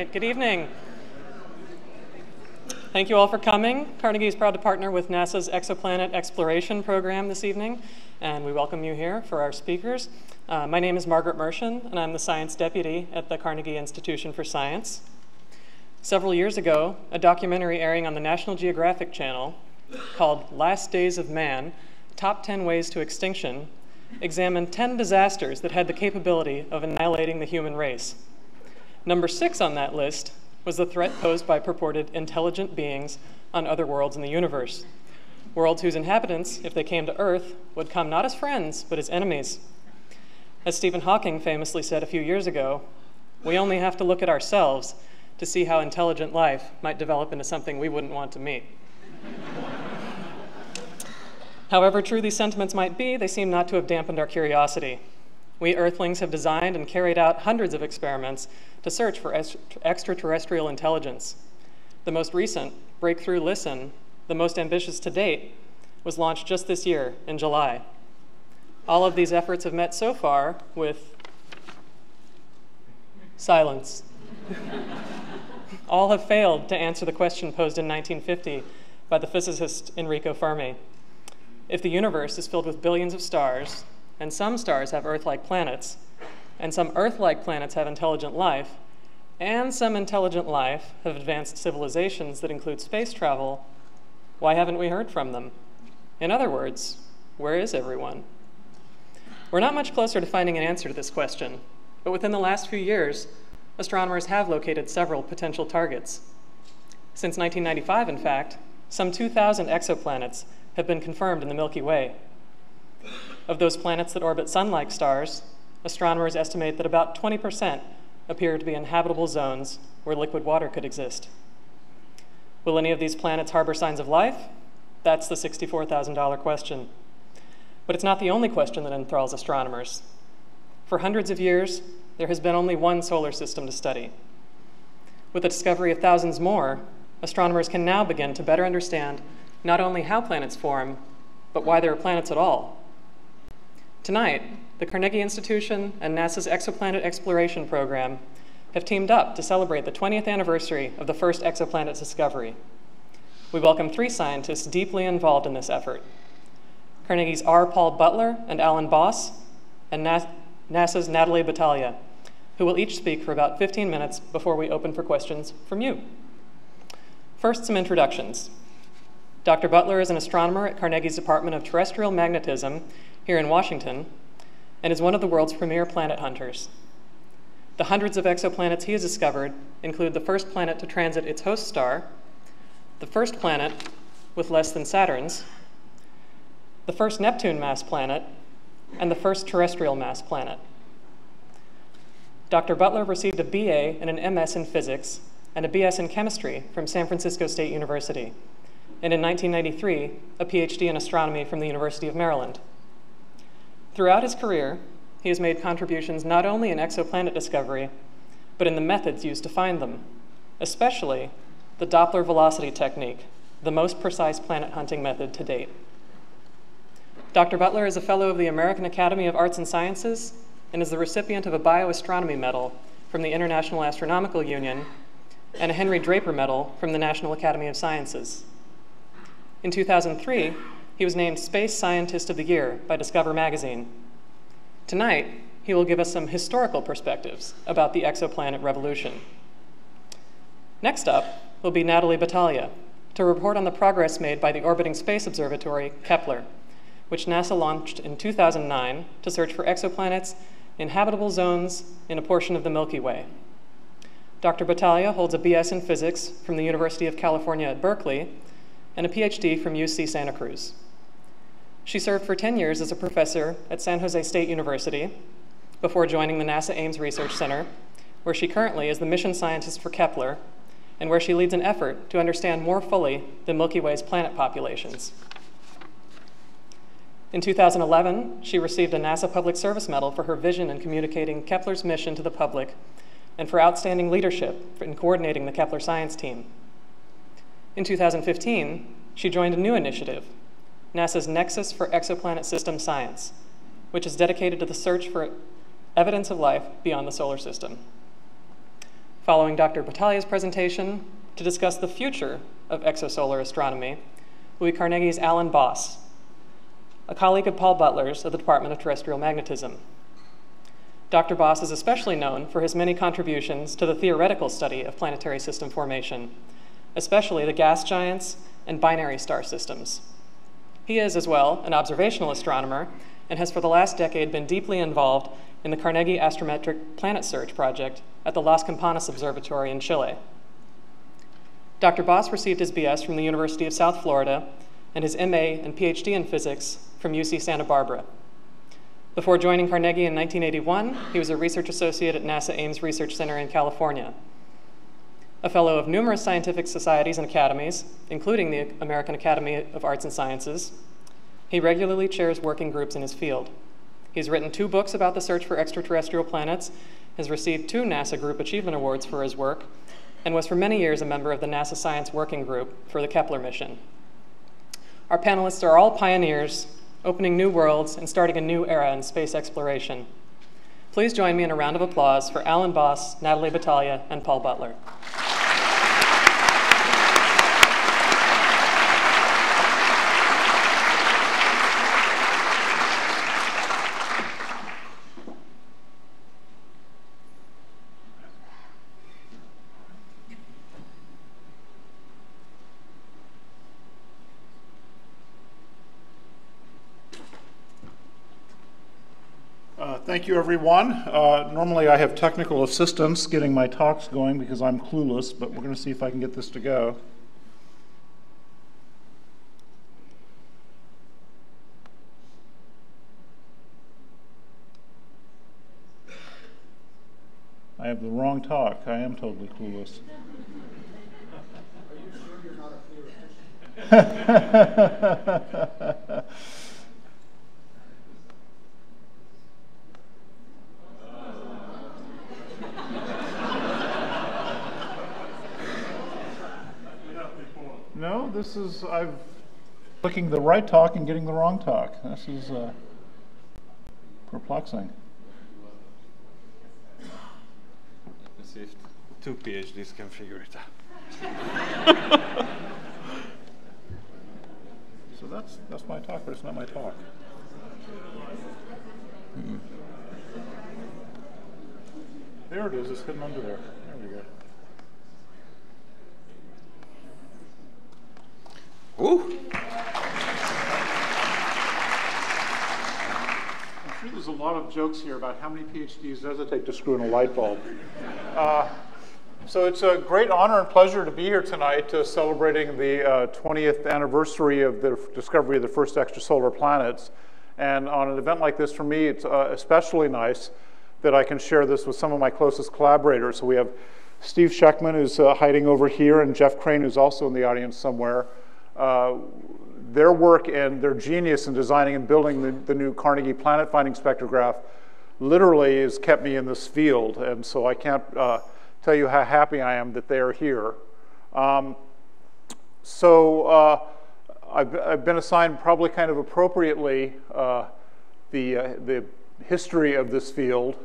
right, good evening. Thank you all for coming. Carnegie is proud to partner with NASA's Exoplanet Exploration Program this evening, and we welcome you here for our speakers. Uh, my name is Margaret Mershon, and I'm the Science Deputy at the Carnegie Institution for Science. Several years ago, a documentary airing on the National Geographic Channel called Last Days of Man Top 10 Ways to Extinction examined 10 disasters that had the capability of annihilating the human race. Number six on that list was the threat posed by purported intelligent beings on other worlds in the universe. Worlds whose inhabitants, if they came to Earth, would come not as friends, but as enemies. As Stephen Hawking famously said a few years ago, we only have to look at ourselves to see how intelligent life might develop into something we wouldn't want to meet. However true these sentiments might be, they seem not to have dampened our curiosity. We Earthlings have designed and carried out hundreds of experiments to search for extraterrestrial intelligence. The most recent, Breakthrough Listen, the most ambitious to date, was launched just this year in July. All of these efforts have met so far with silence. All have failed to answer the question posed in 1950 by the physicist Enrico Fermi. If the universe is filled with billions of stars, and some stars have Earth like planets, and some Earth like planets have intelligent life, and some intelligent life have advanced civilizations that include space travel, why haven't we heard from them? In other words, where is everyone? We're not much closer to finding an answer to this question, but within the last few years, astronomers have located several potential targets. Since 1995, in fact, some 2,000 exoplanets have been confirmed in the Milky Way. Of those planets that orbit sun like stars, astronomers estimate that about 20% appear to be inhabitable zones where liquid water could exist. Will any of these planets harbor signs of life? That's the $64,000 question. But it's not the only question that enthralls astronomers. For hundreds of years, there has been only one solar system to study. With the discovery of thousands more, astronomers can now begin to better understand not only how planets form, but why there are planets at all. Tonight, the Carnegie Institution and NASA's Exoplanet Exploration Program have teamed up to celebrate the 20th anniversary of the first exoplanet discovery. We welcome three scientists deeply involved in this effort. Carnegie's R. Paul Butler and Alan Boss, and NASA's Natalie Batalha, who will each speak for about 15 minutes before we open for questions from you. First, some introductions. Dr. Butler is an astronomer at Carnegie's Department of Terrestrial Magnetism here in Washington and is one of the world's premier planet hunters. The hundreds of exoplanets he has discovered include the first planet to transit its host star, the first planet with less than Saturn's, the first Neptune mass planet, and the first terrestrial mass planet. Dr. Butler received a BA and an MS in physics and a BS in chemistry from San Francisco State University and in 1993, a PhD in astronomy from the University of Maryland. Throughout his career, he has made contributions not only in exoplanet discovery, but in the methods used to find them, especially the Doppler velocity technique, the most precise planet hunting method to date. Dr. Butler is a fellow of the American Academy of Arts and Sciences and is the recipient of a bioastronomy medal from the International Astronomical Union and a Henry Draper Medal from the National Academy of Sciences. In 2003, he was named Space Scientist of the Year by Discover magazine. Tonight, he will give us some historical perspectives about the exoplanet revolution. Next up will be Natalie Batalha to report on the progress made by the orbiting space observatory Kepler, which NASA launched in 2009 to search for exoplanets in habitable zones in a portion of the Milky Way. Dr. Batalha holds a BS in physics from the University of California at Berkeley and a PhD from UC Santa Cruz. She served for 10 years as a professor at San Jose State University before joining the NASA Ames Research Center, where she currently is the mission scientist for Kepler and where she leads an effort to understand more fully the Milky Way's planet populations. In 2011, she received a NASA Public Service Medal for her vision in communicating Kepler's mission to the public and for outstanding leadership in coordinating the Kepler science team. In 2015, she joined a new initiative, NASA's Nexus for Exoplanet System Science, which is dedicated to the search for evidence of life beyond the solar system. Following Dr. Batalha's presentation, to discuss the future of exosolar astronomy, will be Carnegie's Alan Boss, a colleague of Paul Butler's of the Department of Terrestrial Magnetism. Dr. Boss is especially known for his many contributions to the theoretical study of planetary system formation, especially the gas giants and binary star systems. He is, as well, an observational astronomer and has for the last decade been deeply involved in the Carnegie Astrometric Planet Search project at the Las Campanas Observatory in Chile. Dr. Boss received his BS from the University of South Florida and his MA and PhD in physics from UC Santa Barbara. Before joining Carnegie in 1981, he was a research associate at NASA Ames Research Center in California. A fellow of numerous scientific societies and academies, including the American Academy of Arts and Sciences, he regularly chairs working groups in his field. He's written two books about the search for extraterrestrial planets, has received two NASA Group Achievement Awards for his work, and was for many years a member of the NASA Science Working Group for the Kepler mission. Our panelists are all pioneers opening new worlds and starting a new era in space exploration. Please join me in a round of applause for Alan Boss, Natalie Batalha, and Paul Butler. Thank you, everyone. Uh, normally, I have technical assistance getting my talks going because I'm clueless, but we're going to see if I can get this to go. I have the wrong talk. I am totally clueless. Are you sure you're not a No, this is, I've clicking the right talk and getting the wrong talk. This is uh, perplexing. Let's see if two PhDs can figure it out. so that's, that's my talk, but it's not my talk. Mm -mm. There it is, it's hidden under there. There we go. I'm sure there's a lot of jokes here about how many PhDs does it take to screw in a light bulb. Uh, so it's a great honor and pleasure to be here tonight uh, celebrating the uh, 20th anniversary of the discovery of the first extrasolar planets. And on an event like this, for me, it's uh, especially nice that I can share this with some of my closest collaborators. So we have Steve Shectman, who's uh, hiding over here, and Jeff Crane, who's also in the audience somewhere. Uh, their work and their genius in designing and building the, the, new Carnegie planet finding spectrograph literally has kept me in this field. And so I can't uh, tell you how happy I am that they are here. Um, so uh, I've, I've, been assigned probably kind of appropriately uh, the, uh, the history of this field,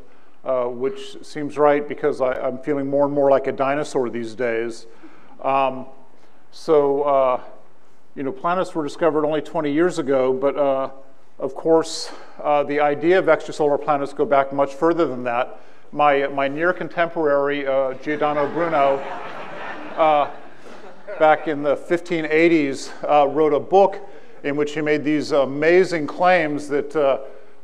which seems right because I, am feeling more and more like a dinosaur these days. Um, so you know, planets were discovered only 20 years ago, but uh, of course, uh, the idea of extrasolar planets go back much further than that. My, my near contemporary, uh, Giordano Bruno, uh, back in the 1580s, uh, wrote a book in which he made these amazing claims that, uh,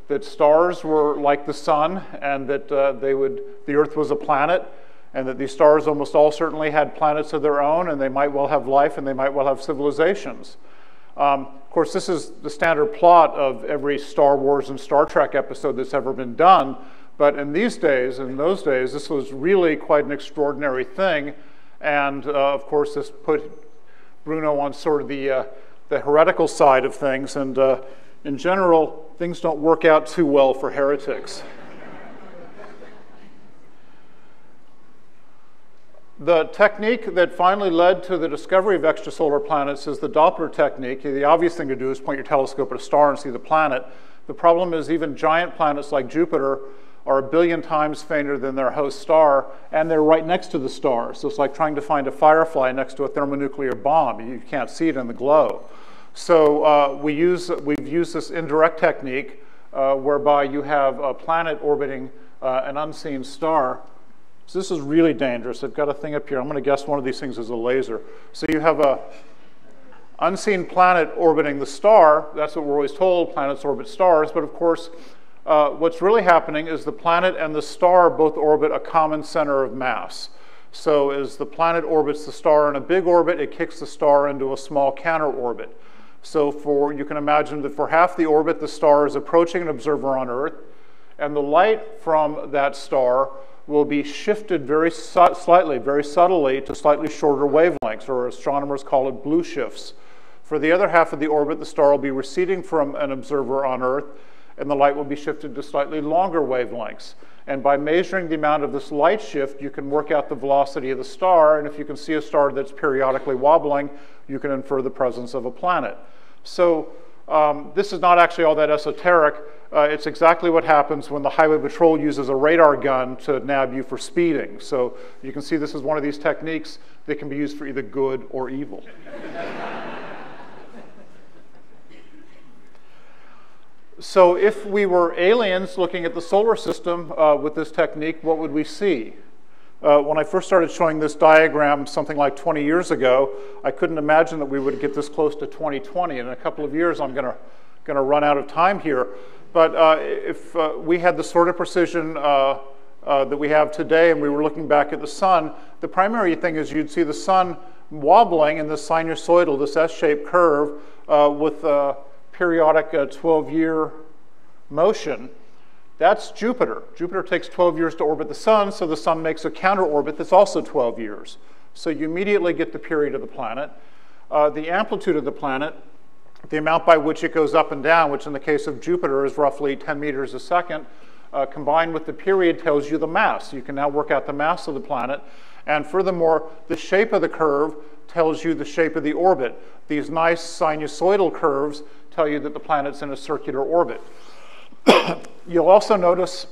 that stars were like the sun and that they would, the Earth was a planet and that these stars almost all certainly had planets of their own, and they might well have life and they might well have civilizations. Um, of course, this is the standard plot of every Star Wars and Star Trek episode that's ever been done. But in these days, in those days, this was really quite an extraordinary thing. And uh, of course, this put Bruno on sort of the, uh, the heretical side of things. And uh, in general, things don't work out too well for heretics. The technique that finally led to the discovery of extrasolar planets is the Doppler technique. The obvious thing to do is point your telescope at a star and see the planet. The problem is even giant planets like Jupiter are a billion times fainter than their host star, and they're right next to the star. So it's like trying to find a firefly next to a thermonuclear bomb. You can't see it in the glow. So uh, we use, we've used this indirect technique uh, whereby you have a planet orbiting uh, an unseen star. So this is really dangerous. I've got a thing up here. I'm going to guess one of these things is a laser. So you have a unseen planet orbiting the star. That's what we're always told. Planets orbit stars. But of course, uh, what's really happening is the planet and the star both orbit a common center of mass. So as the planet orbits the star in a big orbit, it kicks the star into a small counter orbit. So for you can imagine that for half the orbit, the star is approaching an observer on Earth, and the light from that star will be shifted very su slightly, very subtly to slightly shorter wavelengths, or astronomers call it blue shifts. For the other half of the orbit, the star will be receding from an observer on Earth, and the light will be shifted to slightly longer wavelengths. And by measuring the amount of this light shift, you can work out the velocity of the star. And if you can see a star that's periodically wobbling, you can infer the presence of a planet. So um, this is not actually all that esoteric. Uh, it's exactly what happens when the Highway Patrol uses a radar gun to nab you for speeding. So you can see this is one of these techniques that can be used for either good or evil. So if we were aliens looking at the solar system uh, with this technique, what would we see? Uh, when I first started showing this diagram something like 20 years ago, I couldn't imagine that we would get this close to 2020. In a couple of years, I'm going to run out of time here. But uh, if uh, we had the sort of precision uh, uh, that we have today and we were looking back at the sun, the primary thing is you'd see the sun wobbling in this sinusoidal, this S-shaped curve with a periodic 12-year uh, motion, that's Jupiter. Jupiter takes 12 years to orbit the sun, so the sun makes a counter orbit that's also 12 years. So you immediately get the period of the planet. Uh, the amplitude of the planet, the amount by which it goes up and down, which in the case of Jupiter is roughly 10 meters a second, uh, combined with the period tells you the mass. You can now work out the mass of the planet. And furthermore, the shape of the curve tells you the shape of the orbit. These nice sinusoidal curves tell you that the planet's in a circular orbit. You'll also notice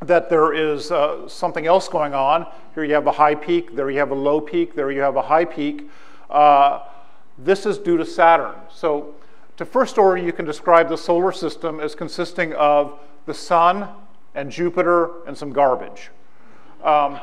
that there is uh, something else going on. Here you have a high peak, there you have a low peak, there you have a high peak. Uh, this is due to Saturn. So to first order, you can describe the solar system as consisting of the sun and Jupiter and some garbage. Um,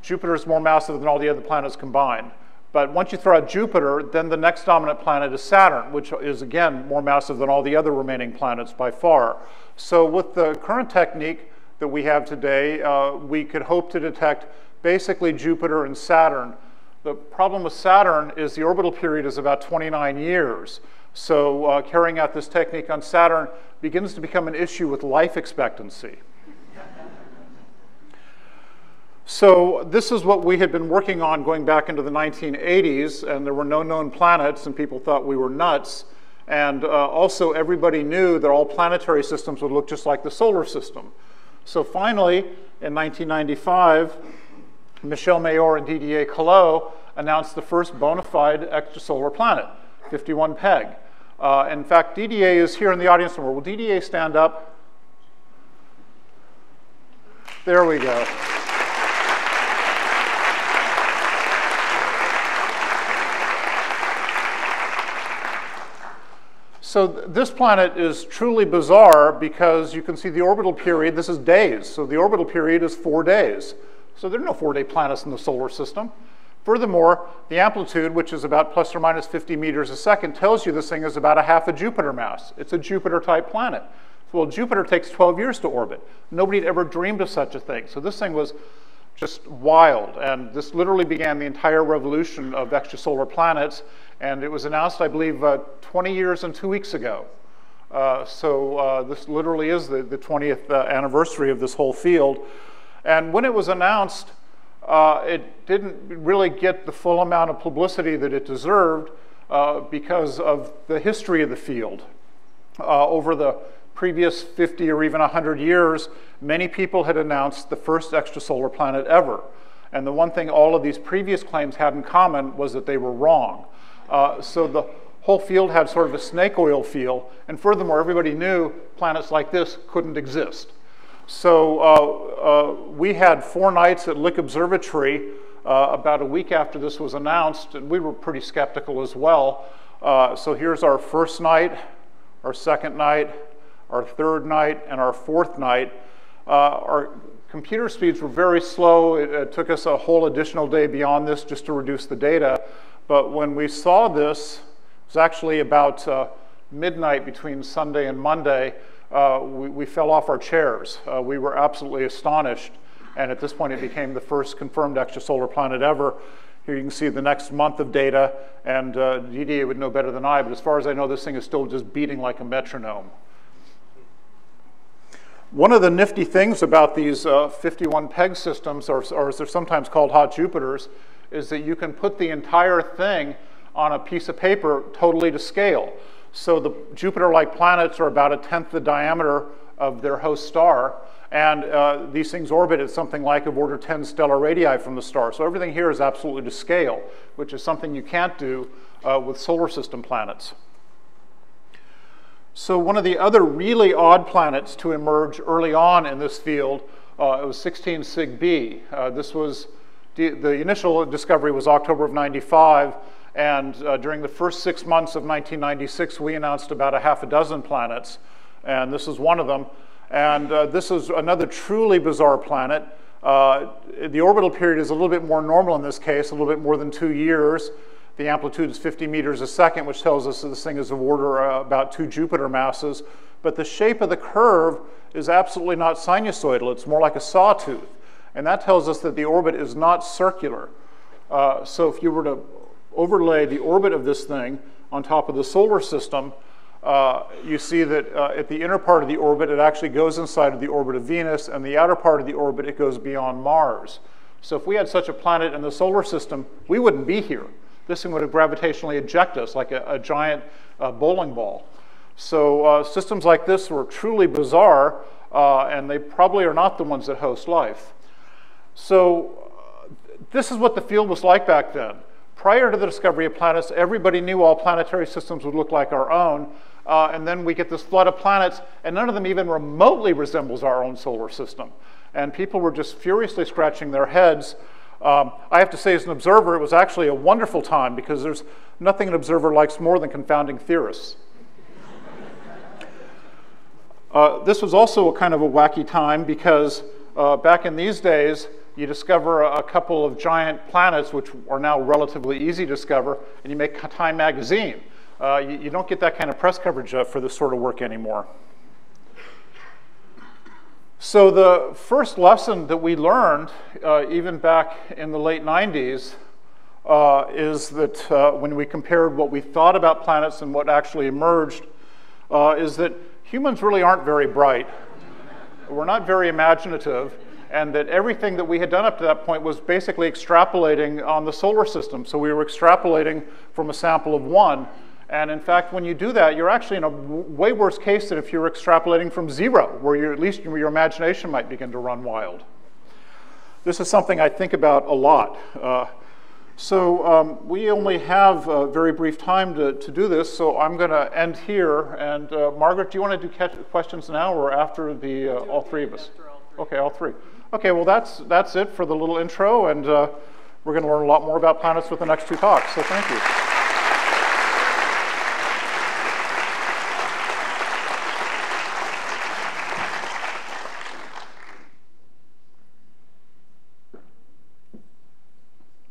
Jupiter is more massive than all the other planets combined. But once you throw out Jupiter, then the next dominant planet is Saturn, which is again more massive than all the other remaining planets by far. So with the current technique that we have today, uh, we could hope to detect basically Jupiter and Saturn. The problem with Saturn is the orbital period is about 29 years. So uh, carrying out this technique on Saturn begins to become an issue with life expectancy. So this is what we had been working on going back into the 1980s, and there were no known planets, and people thought we were nuts. And uh, also, everybody knew that all planetary systems would look just like the solar system. So finally, in 1995, Michel Mayor and Didier Queloz announced the first bona fide extrasolar planet, 51 Peg. Uh, in fact, Didier is here in the audience somewhere. Will Didier stand up? There we go. So this planet is truly bizarre because you can see the orbital period, this is days, so the orbital period is four days. So there are no four-day planets in the solar system. Furthermore, the amplitude, which is about plus or minus 50 meters a second, tells you this thing is about a half a Jupiter mass. It's a Jupiter-type planet. Well, Jupiter takes 12 years to orbit. Nobody had ever dreamed of such a thing. So this thing was just wild. And this literally began the entire revolution of extrasolar planets. And it was announced, I believe, uh, 20 years and two weeks ago. Uh, so uh, this literally is the, the 20th uh, anniversary of this whole field. And when it was announced, uh, it didn't really get the full amount of publicity that it deserved uh, because of the history of the field. over the previous 50 or even 100 years, many people had announced the first extrasolar planet ever. And the one thing all of these previous claims had in common was that they were wrong. Uh, so the whole field had sort of a snake oil feel. And furthermore, everybody knew planets like this couldn't exist. So uh, uh, we had four nights at Lick Observatory uh, about a week after this was announced, and we were pretty skeptical as well. Uh, so here's our first night, our second night, our third night, and our fourth night. Uh, our computer speeds were very slow. It, it, took us a whole additional day beyond this just to reduce the data. But when we saw this, it was actually about uh, midnight between Sunday and Monday, uh, we, we, fell off our chairs. Uh, we were absolutely astonished. And at this point, it became the first confirmed extrasolar planet ever. Here you can see the next month of data, and uh, would know better than I, but as far as I know, this thing is still just beating like a metronome. One of the nifty things about these uh, 51 peg systems, or, or as they're sometimes called hot Jupiters, is that you can put the entire thing on a piece of paper totally to scale. So the Jupiter-like planets are about a tenth the diameter of their host star, and uh, these things orbit at something like of order 10 stellar radii from the star. So everything here is absolutely to scale, which is something you can't do uh, with solar system planets. So one of the other really odd planets to emerge early on in this field uh, it was 16 Cygni b. Uh, this was the, initial discovery was October of 95, and uh, during the first six months of 1996, we announced about a half a dozen planets, and this is one of them. And uh, this is another truly bizarre planet. Uh, the orbital period is a little bit more normal in this case, a little bit more than two years. The amplitude is 50 meters a second, which tells us that this thing is of order uh, about two Jupiter masses. But the shape of the curve is absolutely not sinusoidal. It's more like a sawtooth. And that tells us that the orbit is not circular. Uh, so if you were to overlay the orbit of this thing on top of the solar system, uh, you see that uh, at the inner part of the orbit, it actually goes inside of the orbit of Venus, and the outer part of the orbit, it goes beyond Mars. So if we had such a planet in the solar system, we wouldn't be here. This thing would have gravitationally eject us like a, a giant uh, bowling ball. So uh, systems like this were truly bizarre, uh, and they probably are not the ones that host life. So uh, this is what the field was like back then. Prior to the discovery of planets, everybody knew all planetary systems would look like our own. Uh, and then we get this flood of planets, and none of them even remotely resembles our own solar system. And people were just furiously scratching their heads. Um, I have to say, as an observer, it was actually a wonderful time because there's nothing an observer likes more than confounding theorists. uh, this was also a kind of a wacky time because uh, back in these days, you discover a couple of giant planets, which are now relatively easy to discover, and you make Time magazine. Uh, you, you, don't get that kind of press coverage uh, for this sort of work anymore. So the first lesson that we learned, uh, even back in the late 90s, uh, is that uh, when we compared what we thought about planets and what actually emerged, uh, is that humans really aren't very bright. We're not very imaginative and that everything that we had done up to that point was basically extrapolating on the solar system. So we were extrapolating from a sample of one. And in fact, when you do that, you're actually in a way worse case than if you're extrapolating from zero, where you at least your imagination might begin to run wild. This is something I think about a lot. Uh, so um, we only have a very brief time to, to do this, so I'm going to end here. And uh, Margaret, do you want to do questions now or after the uh, all three of us? Okay, all three. Okay, well, that's, that's it for the little intro, and uh, we're going to learn a lot more about planets with the next two talks, so thank you.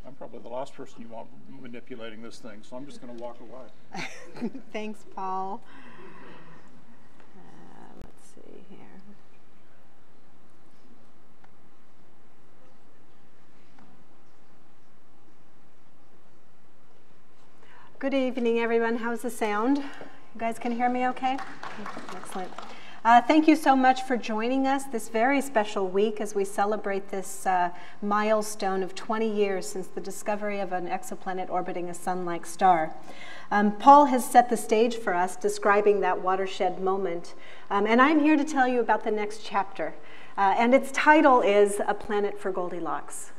I'm probably the last person you want manipulating this thing, so I'm just going to walk away. Thanks, Paul. Good evening, everyone. How's the sound? You guys can hear me okay? Excellent. Uh, thank you so much for joining us this very special week as we celebrate this uh, milestone of 20 years since the discovery of an exoplanet orbiting a sun-like star. Um, Paul has set the stage for us, describing that watershed moment. Um, and I'm here to tell you about the next chapter. Uh, and its title is A Planet for Goldilocks.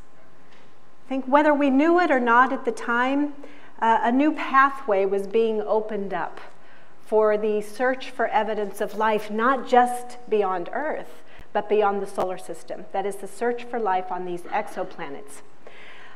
I think whether we knew it or not at the time, uh, a new pathway was being opened up for the search for evidence of life, not just beyond Earth, but beyond the solar system. That is the search for life on these exoplanets.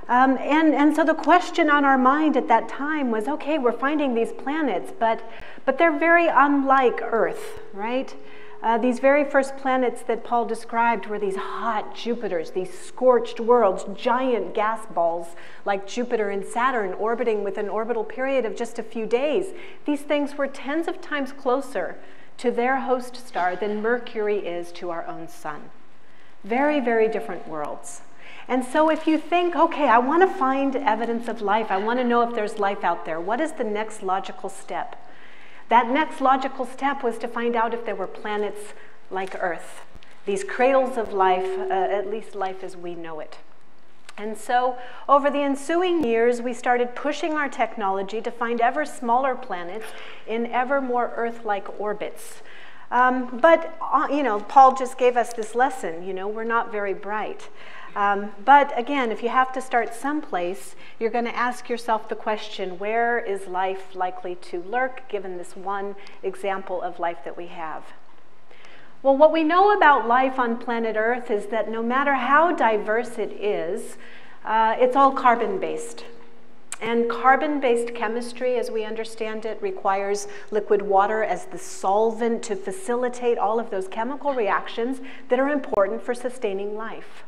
Um, and, and so the question on our mind at that time was okay, we're finding these planets, but, but they're very unlike Earth, right? Uh, these very first planets that Paul described were these hot Jupiters, these scorched worlds, giant gas balls like Jupiter and Saturn orbiting with an orbital period of just a few days. These things were tens of times closer to their host star than Mercury is to our own sun. Very, very different worlds. And so if you think, okay, I want to find evidence of life, I want to know if there's life out there, what is the next logical step? That next logical step was to find out if there were planets like Earth, these cradles of life, uh, at least life as we know it. And so, over the ensuing years, we started pushing our technology to find ever smaller planets in ever more Earth like orbits. Um, but, uh, you know, Paul just gave us this lesson, you know, we're not very bright. Um, but again, if you have to start someplace, you're going to ask yourself the question where is life likely to lurk, given this one example of life that we have? Well, what we know about life on planet Earth is that no matter how diverse it is, uh, it's all carbon based. And carbon based chemistry, as we understand it, requires liquid water as the solvent to facilitate all of those chemical reactions that are important for sustaining life.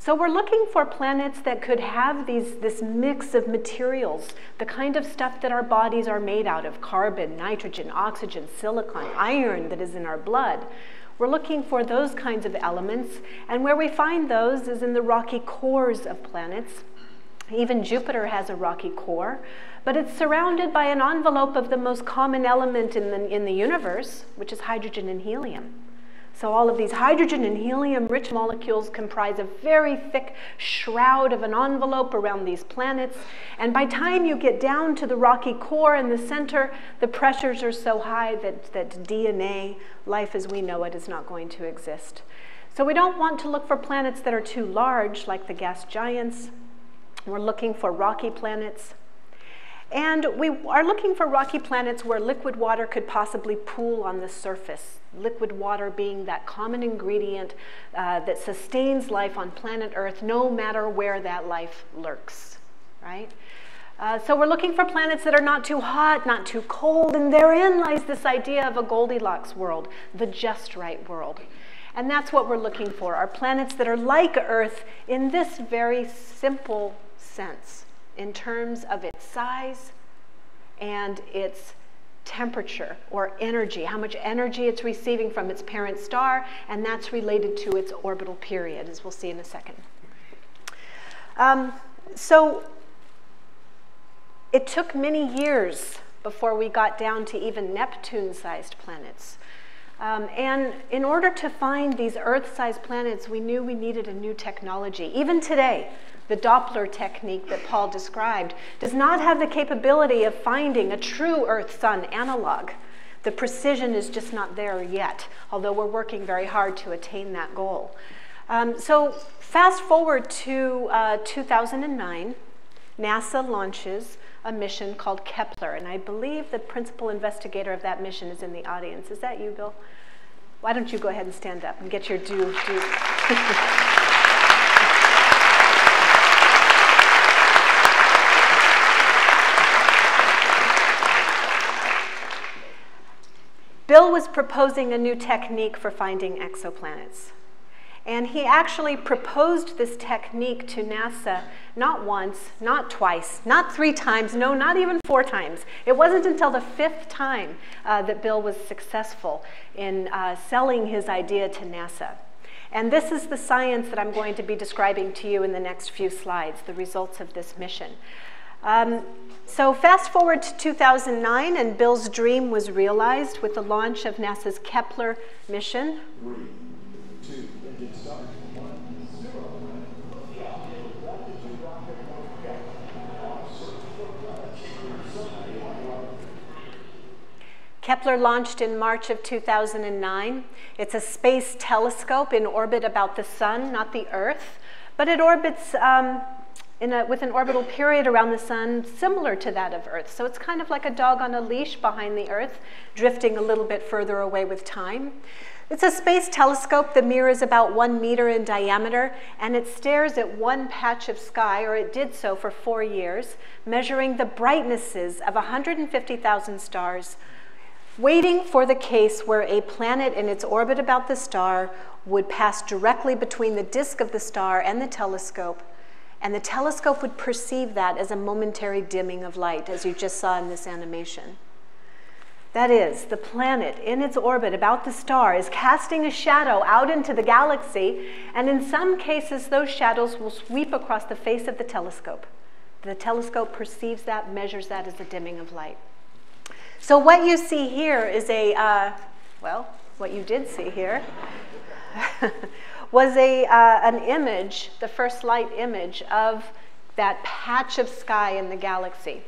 So we're looking for planets that could have these, this mix of materials, the kind of stuff that our bodies are made out of, carbon, nitrogen, oxygen, silicon, iron that is in our blood. We're looking for those kinds of elements, and where we find those is in the rocky cores of planets. Even Jupiter has a rocky core, but it's surrounded by an envelope of the most common element in the, in the universe, which is hydrogen and helium. So all of these hydrogen and helium-rich molecules comprise a very thick shroud of an envelope around these planets. And by time you get down to the rocky core in the center, the pressures are so high that, that DNA, life as we know it, is not going to exist. So we don't want to look for planets that are too large, like the gas giants. We're looking for rocky planets. And we are looking for rocky planets where liquid water could possibly pool on the surface. Liquid water being that common ingredient uh, that sustains life on planet Earth no matter where that life lurks, right? Uh, so we're looking for planets that are not too hot, not too cold, and therein lies this idea of a Goldilocks world, the just right world. And that's what we're looking for, are planets that are like Earth in this very simple sense in terms of its size and its temperature or energy, how much energy it's receiving from its parent star, and that's related to its orbital period, as we'll see in a second. Um, so it took many years before we got down to even Neptune-sized planets. Um, and in order to find these Earth-sized planets, we knew we needed a new technology. Even today, the Doppler technique that Paul described, does not have the capability of finding a true Earth-Sun analog. The precision is just not there yet, although we're working very hard to attain that goal. Um, so fast forward to uh, 2009, NASA launches a mission called Kepler, and I believe the principal investigator of that mission is in the audience. Is that you, Bill? Why don't you go ahead and stand up and get your due? due. Bill was proposing a new technique for finding exoplanets. And he actually proposed this technique to NASA not once, not twice, not three times, no, not even four times. It wasn't until the fifth time uh, that Bill was successful in uh, selling his idea to NASA. And this is the science that I'm going to be describing to you in the next few slides, the results of this mission. Um, so fast forward to 2009, and Bill's dream was realized with the launch of NASA's Kepler mission. Kepler launched in March of 2009. It's a space telescope in orbit about the sun, not the Earth, but it orbits um, a, with an orbital period around the sun similar to that of Earth. So it's kind of like a dog on a leash behind the Earth, drifting a little bit further away with time. It's a space telescope. The mirror is about one meter in diameter, and it stares at one patch of sky, or it did so for four years, measuring the brightnesses of 150,000 stars, waiting for the case where a planet in its orbit about the star would pass directly between the disk of the star and the telescope, and the telescope would perceive that as a momentary dimming of light, as you just saw in this animation. That is, the planet in its orbit about the star is casting a shadow out into the galaxy, and in some cases, those shadows will sweep across the face of the telescope. The telescope perceives that, measures that as a dimming of light. So, what you see here is a, uh, well, what you did see here was a, uh, an image, the first light image of that patch of sky in the galaxy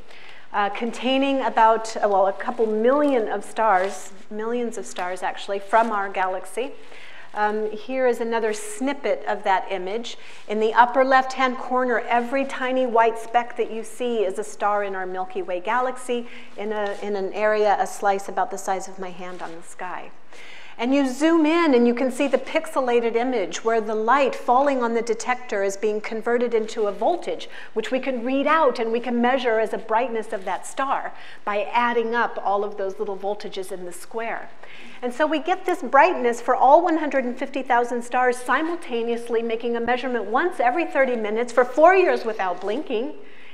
uh, containing about, uh, well, a couple million of stars, millions of stars actually, from our galaxy. Um, here is another snippet of that image. In the upper left-hand corner, every tiny white speck that you see is a star in our Milky Way galaxy in, a, in an area, a slice about the size of my hand on the sky. And you zoom in and you can see the pixelated image where the light falling on the detector is being converted into a voltage, which we can read out and we can measure as a brightness of that star by adding up all of those little voltages in the square. And so we get this brightness for all 150,000 stars simultaneously making a measurement once every 30 minutes for four years without blinking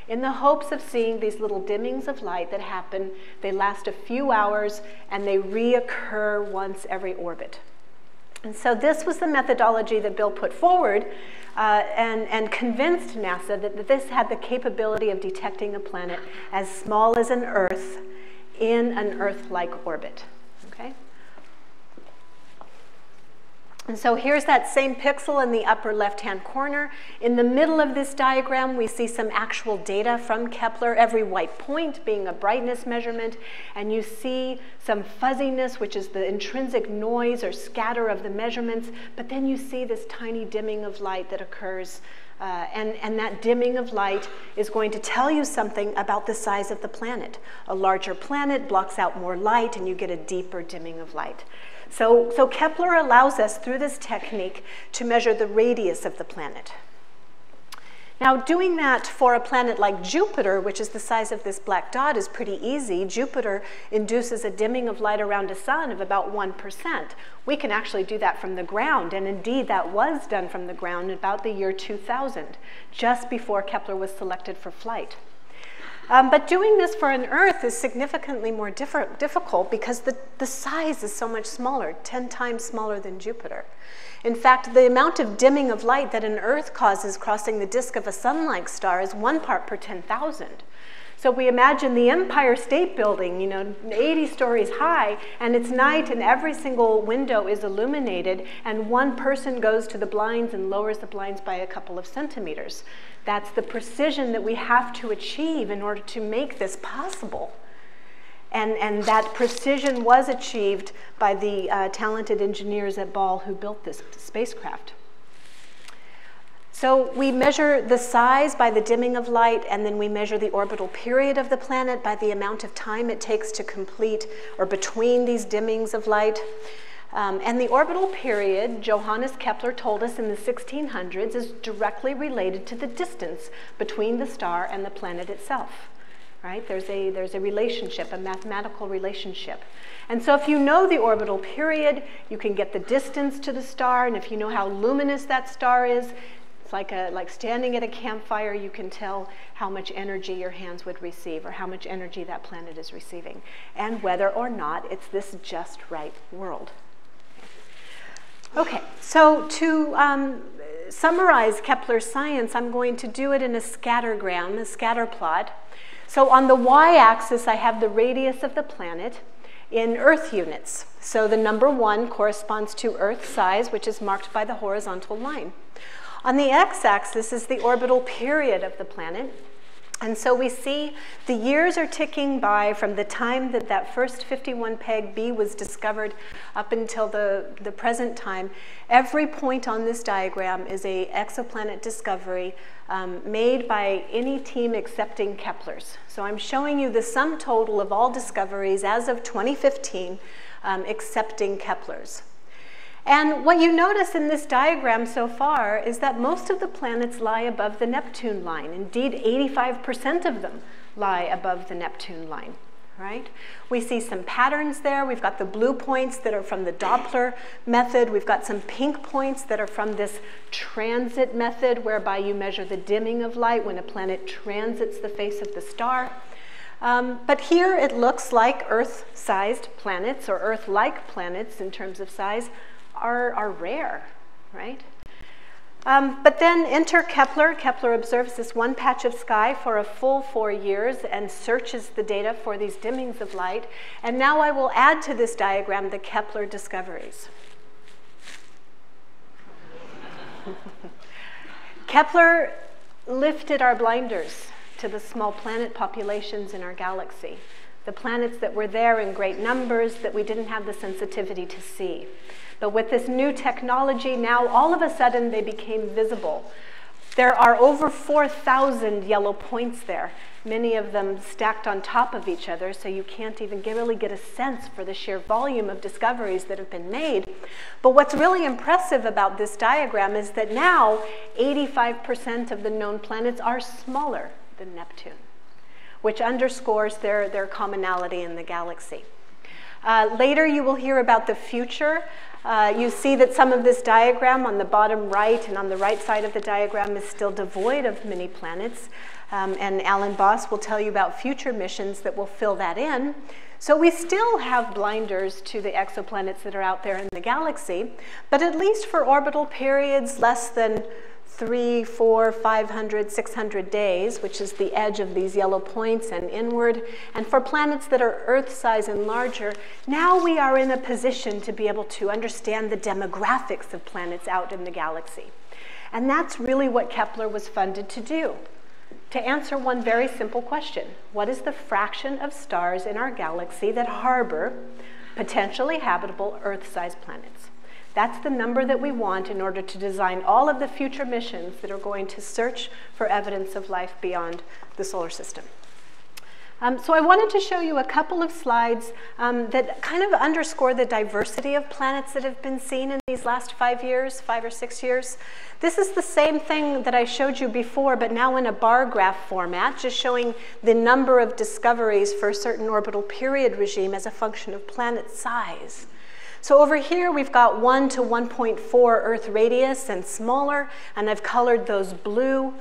in the hopes of seeing these little dimmings of light that happen. They last a few hours and they reoccur once every orbit. And so this was the methodology that Bill put forward uh, and, and convinced NASA that, that this had the capability of detecting a planet as small as an Earth in an Earth-like orbit. And so here's that same pixel in the upper left-hand corner. In the middle of this diagram, we see some actual data from Kepler, every white point being a brightness measurement, and you see some fuzziness, which is the intrinsic noise or scatter of the measurements, but then you see this tiny dimming of light that occurs uh, and, and that dimming of light is going to tell you something about the size of the planet. A larger planet blocks out more light and you get a deeper dimming of light. So, so Kepler allows us through this technique to measure the radius of the planet. Now, doing that for a planet like Jupiter, which is the size of this black dot, is pretty easy. Jupiter induces a dimming of light around a sun of about 1%. We can actually do that from the ground, and indeed that was done from the ground about the year 2000, just before Kepler was selected for flight. Um, but doing this for an Earth is significantly more difficult because the, the size is so much smaller, 10 times smaller than Jupiter. In fact, the amount of dimming of light that an Earth causes crossing the disk of a sun-like star is one part per 10,000. So we imagine the Empire State Building, you know, 80 stories high, and it's night and every single window is illuminated, and one person goes to the blinds and lowers the blinds by a couple of centimeters. That's the precision that we have to achieve in order to make this possible. And, and that precision was achieved by the uh, talented engineers at Ball who built this spacecraft. So we measure the size by the dimming of light, and then we measure the orbital period of the planet by the amount of time it takes to complete or between these dimmings of light. Um, and the orbital period, Johannes Kepler told us in the 1600s, is directly related to the distance between the star and the planet itself. Right? There's a, there's a relationship, a mathematical relationship. And so if you know the orbital period, you can get the distance to the star, and if you know how luminous that star is, it's like, a, like standing at a campfire, you can tell how much energy your hands would receive or how much energy that planet is receiving, and whether or not it's this just right world. Okay, so to um, summarize Kepler's science, I'm going to do it in a scattergram, a scatter plot. So on the y-axis, I have the radius of the planet in Earth units. So the number one corresponds to Earth size, which is marked by the horizontal line. On the x-axis is the orbital period of the planet, and so we see the years are ticking by from the time that that first 51 peg B was discovered up until the, the present time. Every point on this diagram is a exoplanet discovery um, made by any team excepting Kepler's. So I'm showing you the sum total of all discoveries as of 2015 um, accepting Kepler's. And what you notice in this diagram so far is that most of the planets lie above the Neptune line. Indeed, 85% of them lie above the Neptune line right? We see some patterns there. We've got the blue points that are from the Doppler method. We've got some pink points that are from this transit method, whereby you measure the dimming of light when a planet transits the face of the star. Um, but here it looks like Earth-sized planets, or Earth-like planets in terms of size, are, are rare, right? Um, but then enter Kepler. Kepler observes this one patch of sky for a full four years and searches the data for these dimmings of light. And now I will add to this diagram the Kepler discoveries. Kepler lifted our blinders to the small planet populations in our galaxy, the planets that were there in great numbers that we didn't have the sensitivity to see. But with this new technology, now all of a sudden they became visible. There are over 4,000 yellow points there, many of them stacked on top of each other, so you can't even get, really get a sense for the sheer volume of discoveries that have been made. But what's really impressive about this diagram is that now 85% of the known planets are smaller than Neptune, which underscores their, their commonality in the galaxy. Uh, later, you will hear about the future uh, you see that some of this diagram on the bottom right and on the right side of the diagram is still devoid of many planets. Um, and Alan Boss will tell you about future missions that will fill that in. So we still have blinders to the exoplanets that are out there in the galaxy, but at least for orbital periods less than three, four, 500, 600 days, which is the edge of these yellow points and inward. And for planets that are Earth size and larger, now we are in a position to be able to understand the demographics of planets out in the galaxy. And that's really what Kepler was funded to do. To answer one very simple question What is the fraction of stars in our galaxy that harbor potentially habitable Earth sized planets? That's the number that we want in order to design all of the future missions that are going to search for evidence of life beyond the solar system. Um, so I wanted to show you a couple of slides um, that kind of underscore the diversity of planets that have been seen in these last five years, five or six years. This is the same thing that I showed you before, but now in a bar graph format, just showing the number of discoveries for a certain orbital period regime as a function of planet size. So over here, we've got 1 to 1.4 Earth radius and smaller, and I've colored those blue.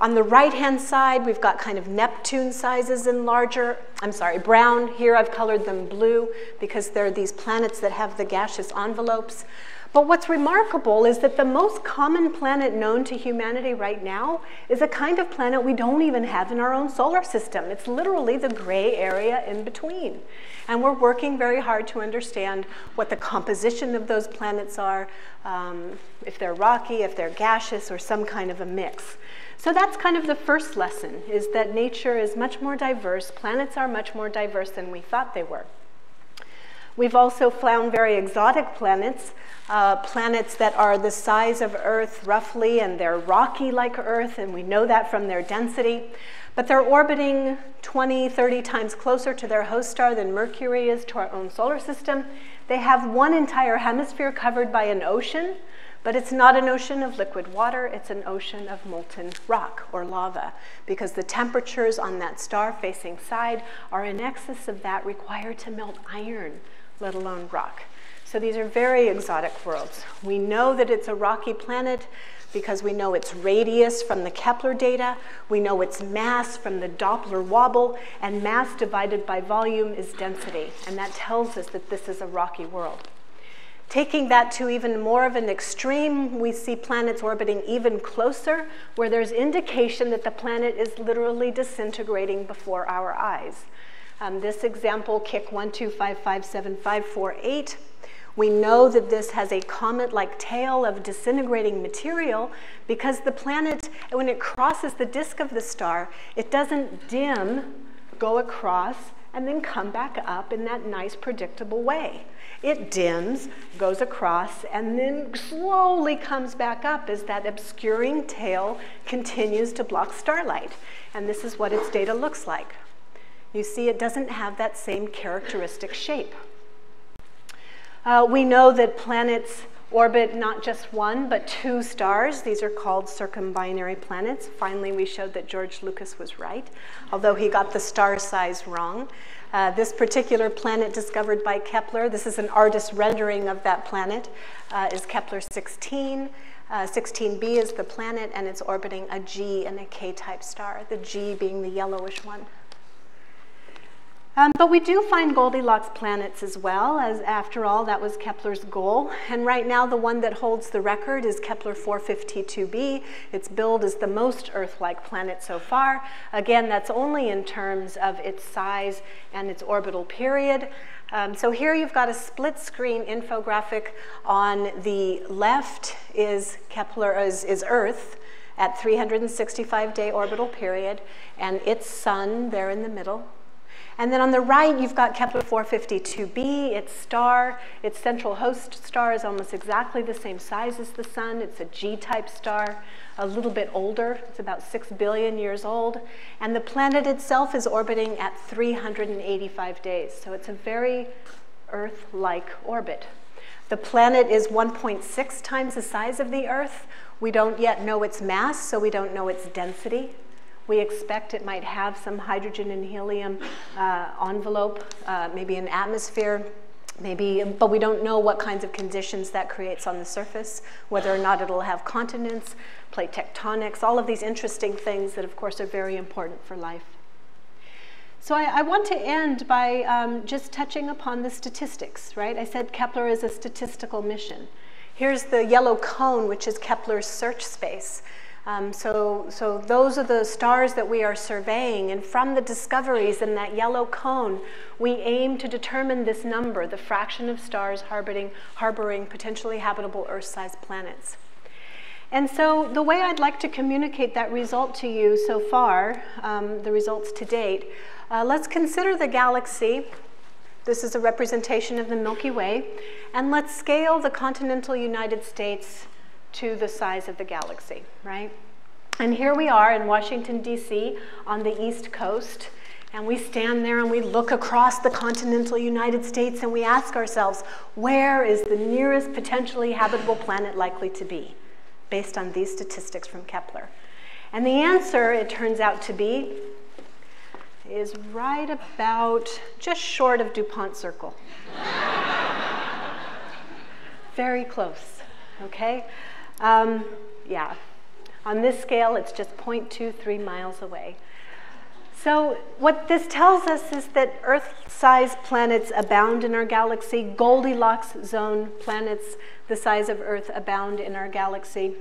On the right-hand side, we've got kind of Neptune sizes and larger. I'm sorry, brown. Here I've colored them blue because they're these planets that have the gaseous envelopes. But what's remarkable is that the most common planet known to humanity right now is a kind of planet we don't even have in our own solar system. It's literally the gray area in between. And we're working very hard to understand what the composition of those planets are, um, if they're rocky, if they're gaseous, or some kind of a mix. So that's kind of the first lesson, is that nature is much more diverse. Planets are much more diverse than we thought they were. We've also found very exotic planets, uh, planets that are the size of Earth roughly, and they're rocky like Earth, and we know that from their density. But they're orbiting 20, 30 times closer to their host star than Mercury is to our own solar system. They have one entire hemisphere covered by an ocean, but it's not an ocean of liquid water, it's an ocean of molten rock or lava, because the temperatures on that star facing side are in excess of that required to melt iron let alone rock. So these are very exotic worlds. We know that it's a rocky planet because we know its radius from the Kepler data, we know its mass from the Doppler wobble, and mass divided by volume is density, and that tells us that this is a rocky world. Taking that to even more of an extreme, we see planets orbiting even closer, where there's indication that the planet is literally disintegrating before our eyes. Um, this example, KIC 125575548, we know that this has a comet-like tail of disintegrating material because the planet, when it crosses the disk of the star, it doesn't dim, go across, and then come back up in that nice predictable way. It dims, goes across, and then slowly comes back up as that obscuring tail continues to block starlight. And this is what its data looks like you see it doesn't have that same characteristic shape. Uh, we know that planets orbit not just one, but two stars. These are called circumbinary planets. Finally, we showed that George Lucas was right, although he got the star size wrong. Uh, this particular planet discovered by Kepler, this is an artist rendering of that planet, uh, is Kepler 16. Uh, 16b is the planet, and it's orbiting a G and a K type star, the G being the yellowish one. Um, but we do find Goldilocks planets as well, as after all, that was Kepler's goal. And right now, the one that holds the record is Kepler 452b. Its billed as the most Earth-like planet so far. Again, that's only in terms of its size and its orbital period. Um, so here you've got a split screen infographic. On the left is Kepler, is, is Earth at 365 day orbital period, and its sun there in the middle. And then on the right, you've got Kepler 452b, its star. Its central host star is almost exactly the same size as the sun. It's a G-type star, a little bit older. It's about 6 billion years old. And the planet itself is orbiting at 385 days. So it's a very Earth-like orbit. The planet is 1.6 times the size of the Earth. We don't yet know its mass, so we don't know its density. We expect it might have some hydrogen and helium uh, envelope, uh, maybe an atmosphere, maybe, but we don't know what kinds of conditions that creates on the surface, whether or not it'll have continents, plate tectonics, all of these interesting things that, of course, are very important for life. So I, I want to end by um, just touching upon the statistics, right? I said Kepler is a statistical mission. Here's the yellow cone, which is Kepler's search space. Um, so, so those are the stars that we are surveying, and from the discoveries in that yellow cone, we aim to determine this number, the fraction of stars harboring, harboring potentially habitable Earth-sized planets. And so the way I'd like to communicate that result to you so far, um, the results to date, uh, let's consider the galaxy. This is a representation of the Milky Way. And let's scale the continental United States to the size of the galaxy, right? And here we are in Washington, D.C., on the East Coast, and we stand there and we look across the continental United States and we ask ourselves, where is the nearest potentially habitable planet likely to be, based on these statistics from Kepler? And the answer, it turns out to be, is right about just short of DuPont Circle. Very close, okay? Um, yeah, on this scale, it's just 0.23 miles away. So what this tells us is that Earth-sized planets abound in our galaxy. Goldilocks zone planets the size of Earth abound in our galaxy.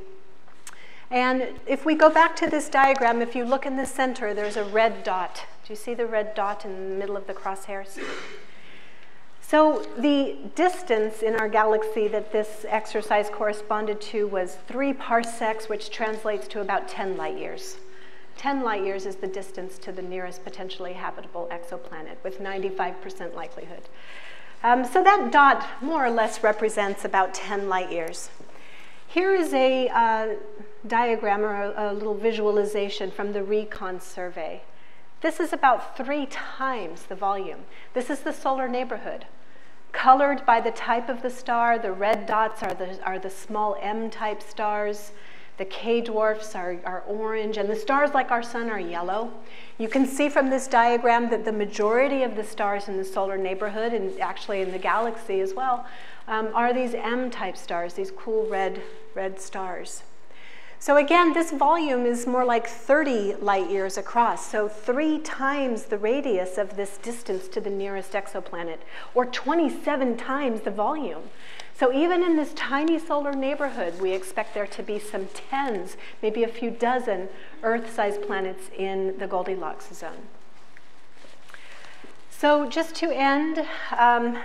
And if we go back to this diagram, if you look in the center, there's a red dot. Do you see the red dot in the middle of the crosshairs? So the distance in our galaxy that this exercise corresponded to was three parsecs, which translates to about 10 light years. 10 light years is the distance to the nearest potentially habitable exoplanet with 95% likelihood. Um, so that dot more or less represents about 10 light years. Here is a uh, diagram or a, a little visualization from the RECON survey. This is about three times the volume. This is the solar neighborhood colored by the type of the star. The red dots are the, are the small M-type stars. The K-dwarfs are, are orange, and the stars like our sun are yellow. You can see from this diagram that the majority of the stars in the solar neighborhood, and actually in the galaxy as well, um, are these M-type stars, these cool red, red stars. So again, this volume is more like 30 light years across, so three times the radius of this distance to the nearest exoplanet, or 27 times the volume. So even in this tiny solar neighborhood, we expect there to be some tens, maybe a few dozen Earth-sized planets in the Goldilocks zone. So just to end, um,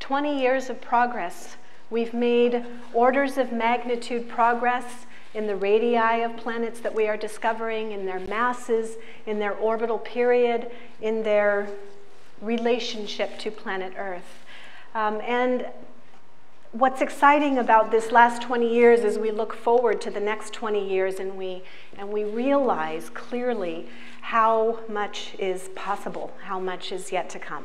20 years of progress. We've made orders of magnitude progress in the radii of planets that we are discovering, in their masses, in their orbital period, in their relationship to planet Earth. Um, and what's exciting about this last 20 years is we look forward to the next 20 years and we, and we realize clearly how much is possible, how much is yet to come.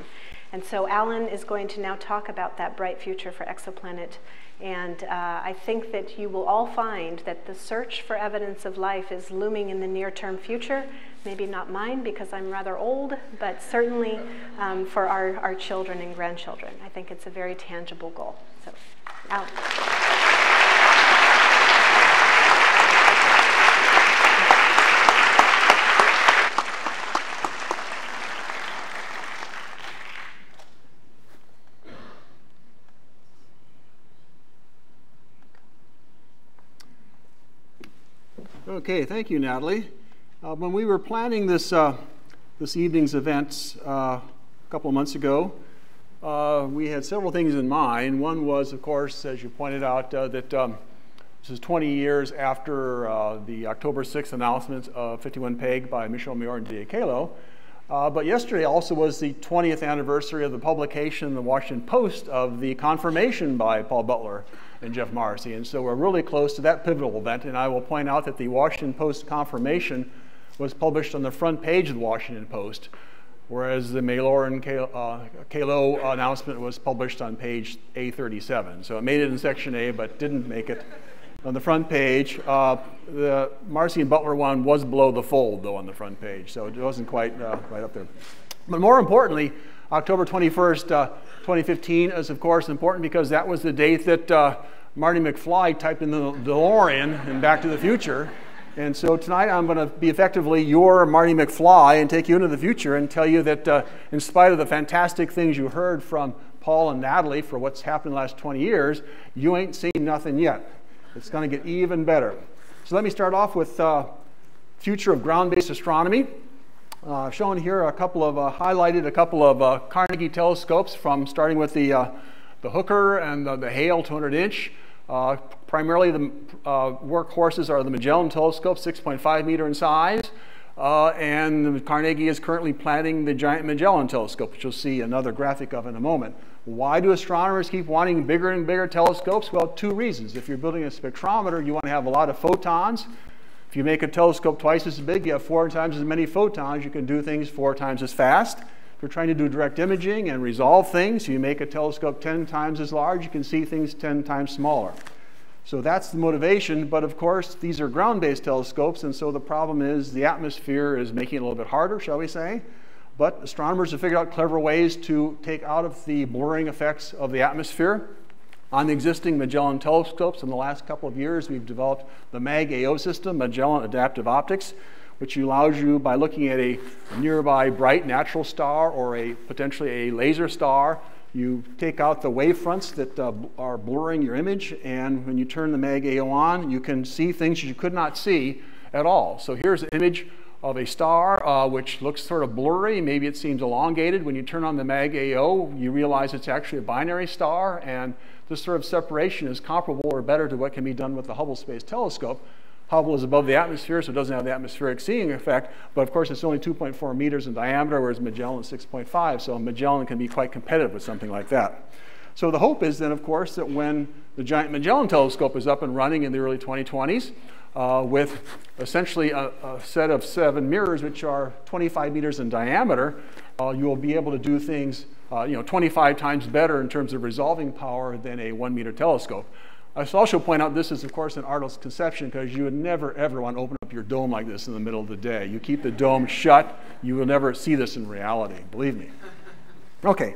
And so Alan is going to now talk about that bright future for Exoplanet And uh, I think that you will all find that the search for evidence of life is looming in the near term future. Maybe not mine because I'm rather old, but certainly um, for our, our children and grandchildren. I think it's a very tangible goal. So, out. Okay, thank you, Natalie. Uh, when we were planning this, uh, this evening's events uh, a couple of months ago, uh, we had several things in mind. One was, of course, as you pointed out, uh, that um, this is 20 years after uh, the October 6th announcement of 51 Peg by Michel Mayor and Didier Queloz. but yesterday also was the 20th anniversary of the publication in the Washington Post of the confirmation by Paul Butler and Jeff Marcy. And so we're really close to that pivotal event. And I will point out that the Washington Post confirmation was published on the front page of the Washington Post, whereas the Mayor and Queloz uh, announcement was published on page A37. So it made it in section A, but didn't make it on the front page. Uh, the Marcy and Butler one was below the fold, though, on the front page, so it wasn't quite uh, right up there. But more importantly, October 21st, uh, 2015 is, of course, important because that was the date that uh, Marty McFly typed in the DeLorean in Back to the Future. And so tonight I'm going to be effectively your Marty McFly and take you into the future and tell you that uh, in spite of the fantastic things you heard from Paul and Natalie for what's happened in the last 20 years, you ain't seen nothing yet. It's going to get even better. So let me start off with uh, future of ground-based astronomy. Uh, shown here a couple of uh, highlighted a couple of uh, Carnegie telescopes from starting with the uh, the Hooker and the, the Hale 200 inch. Uh, primarily the uh, workhorses are the Magellan telescope, 6.5 meter in size. and Carnegie is currently planning the giant Magellan telescope, which you'll see another graphic of in a moment. Why do astronomers keep wanting bigger and bigger telescopes? Well, two reasons. If you're building a spectrometer, you want to have a lot of photons you make a telescope twice as big, you have four times as many photons, you can do things four times as fast. If you're trying to do direct imaging and resolve things, you make a telescope 10 times as large, you can see things 10 times smaller. So that's the motivation, but of course, these are ground-based telescopes, and so the problem is the atmosphere is making it a little bit harder, shall we say. But astronomers have figured out clever ways to take out of the blurring effects of the atmosphere. On the existing Magellan telescopes in the last couple of years, we've developed the MAG-AO system, Magellan Adaptive Optics, which allows you, by looking at a nearby bright natural star or a potentially a laser star, you take out the wavefronts that uh, are blurring your image, and when you turn the MAG-AO on, you can see things you could not see at all. So here's an image of a star uh, which looks sort of blurry. Maybe it seems elongated. When you turn on the MAG-AO, you realize it's actually a binary star, and this sort of separation is comparable or better to what can be done with the Hubble Space Telescope. Hubble is above the atmosphere, so it doesn't have the atmospheric seeing effect, but of course it's only 2.4 meters in diameter, whereas Magellan is 6.5, so Magellan can be quite competitive with something like that. So the hope is then, of course, that when the Giant Magellan Telescope is up and running in the early 2020s, uh, with essentially a, a, set of seven mirrors, which are 25 meters in diameter, uh, you will be able to do things uh, you know, 25 times better in terms of resolving power than a one meter telescope. I should also point out this is, of course, an artist's conception because you would never, ever want to open up your dome like this in the middle of the day. You keep the dome shut, you will never see this in reality, believe me. Okay,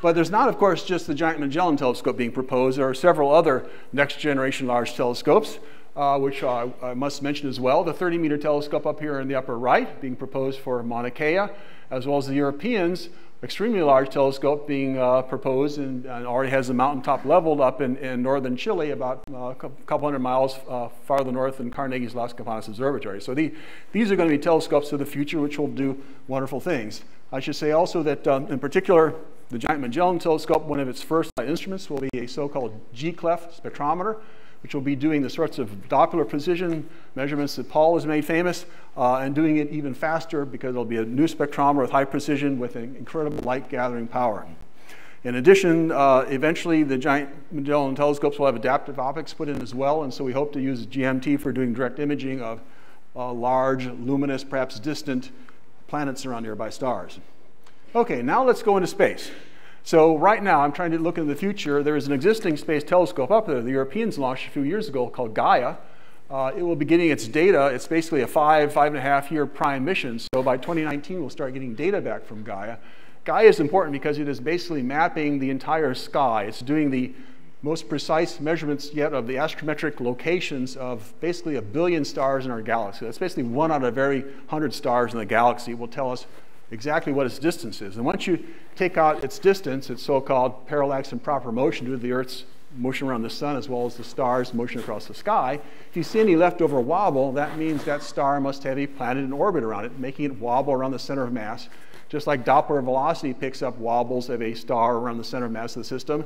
but there's not, of course, just the Giant Magellan Telescope being proposed. There are several other next generation large telescopes, uh, which I must mention as well. The 30 meter telescope up here in the upper right, being proposed for Mauna Kea, as well as the Europeans extremely large telescope being uh, proposed and, and, already has the mountaintop leveled up in, in northern Chile, about uh, a couple hundred miles uh, farther north than Carnegie's Las Campanas Observatory. So the, these are going to be telescopes of the future which will do wonderful things. I should say also that um, in particular, the Giant Magellan Telescope, one of its first instruments will be a so-called G-clef spectrometer, which will be doing the sorts of Doppler precision measurements that Paul has made famous, uh, and doing it even faster because it'll be a new spectrometer with high precision with an incredible light gathering power. In addition, uh, eventually the giant Magellan telescopes will have adaptive optics put in as well, and so we hope to use GMT for doing direct imaging of uh, large, luminous, perhaps distant planets around nearby stars. Okay, now let's go into space. So right now, I'm trying to look into the future. There is an existing space telescope up there. The Europeans launched a few years ago called Gaia. Uh, it will be getting its data. It's basically a five, five and a half year prime mission. So by 2019, we'll start getting data back from Gaia. Gaia is important because it is basically mapping the entire sky. It's doing the most precise measurements yet of the astrometric locations of basically a billion stars in our galaxy. That's basically one out of every 100 stars in the galaxy. Will tell us exactly what its distance is. And once you take out its distance, its so-called parallax and proper motion due to the Earth's motion around the sun as well as the star's motion across the sky, if you see any leftover wobble, that means that star must have a planet in orbit around it, making it wobble around the center of mass. Just like Doppler velocity picks up wobbles of a star around the center of mass of the system,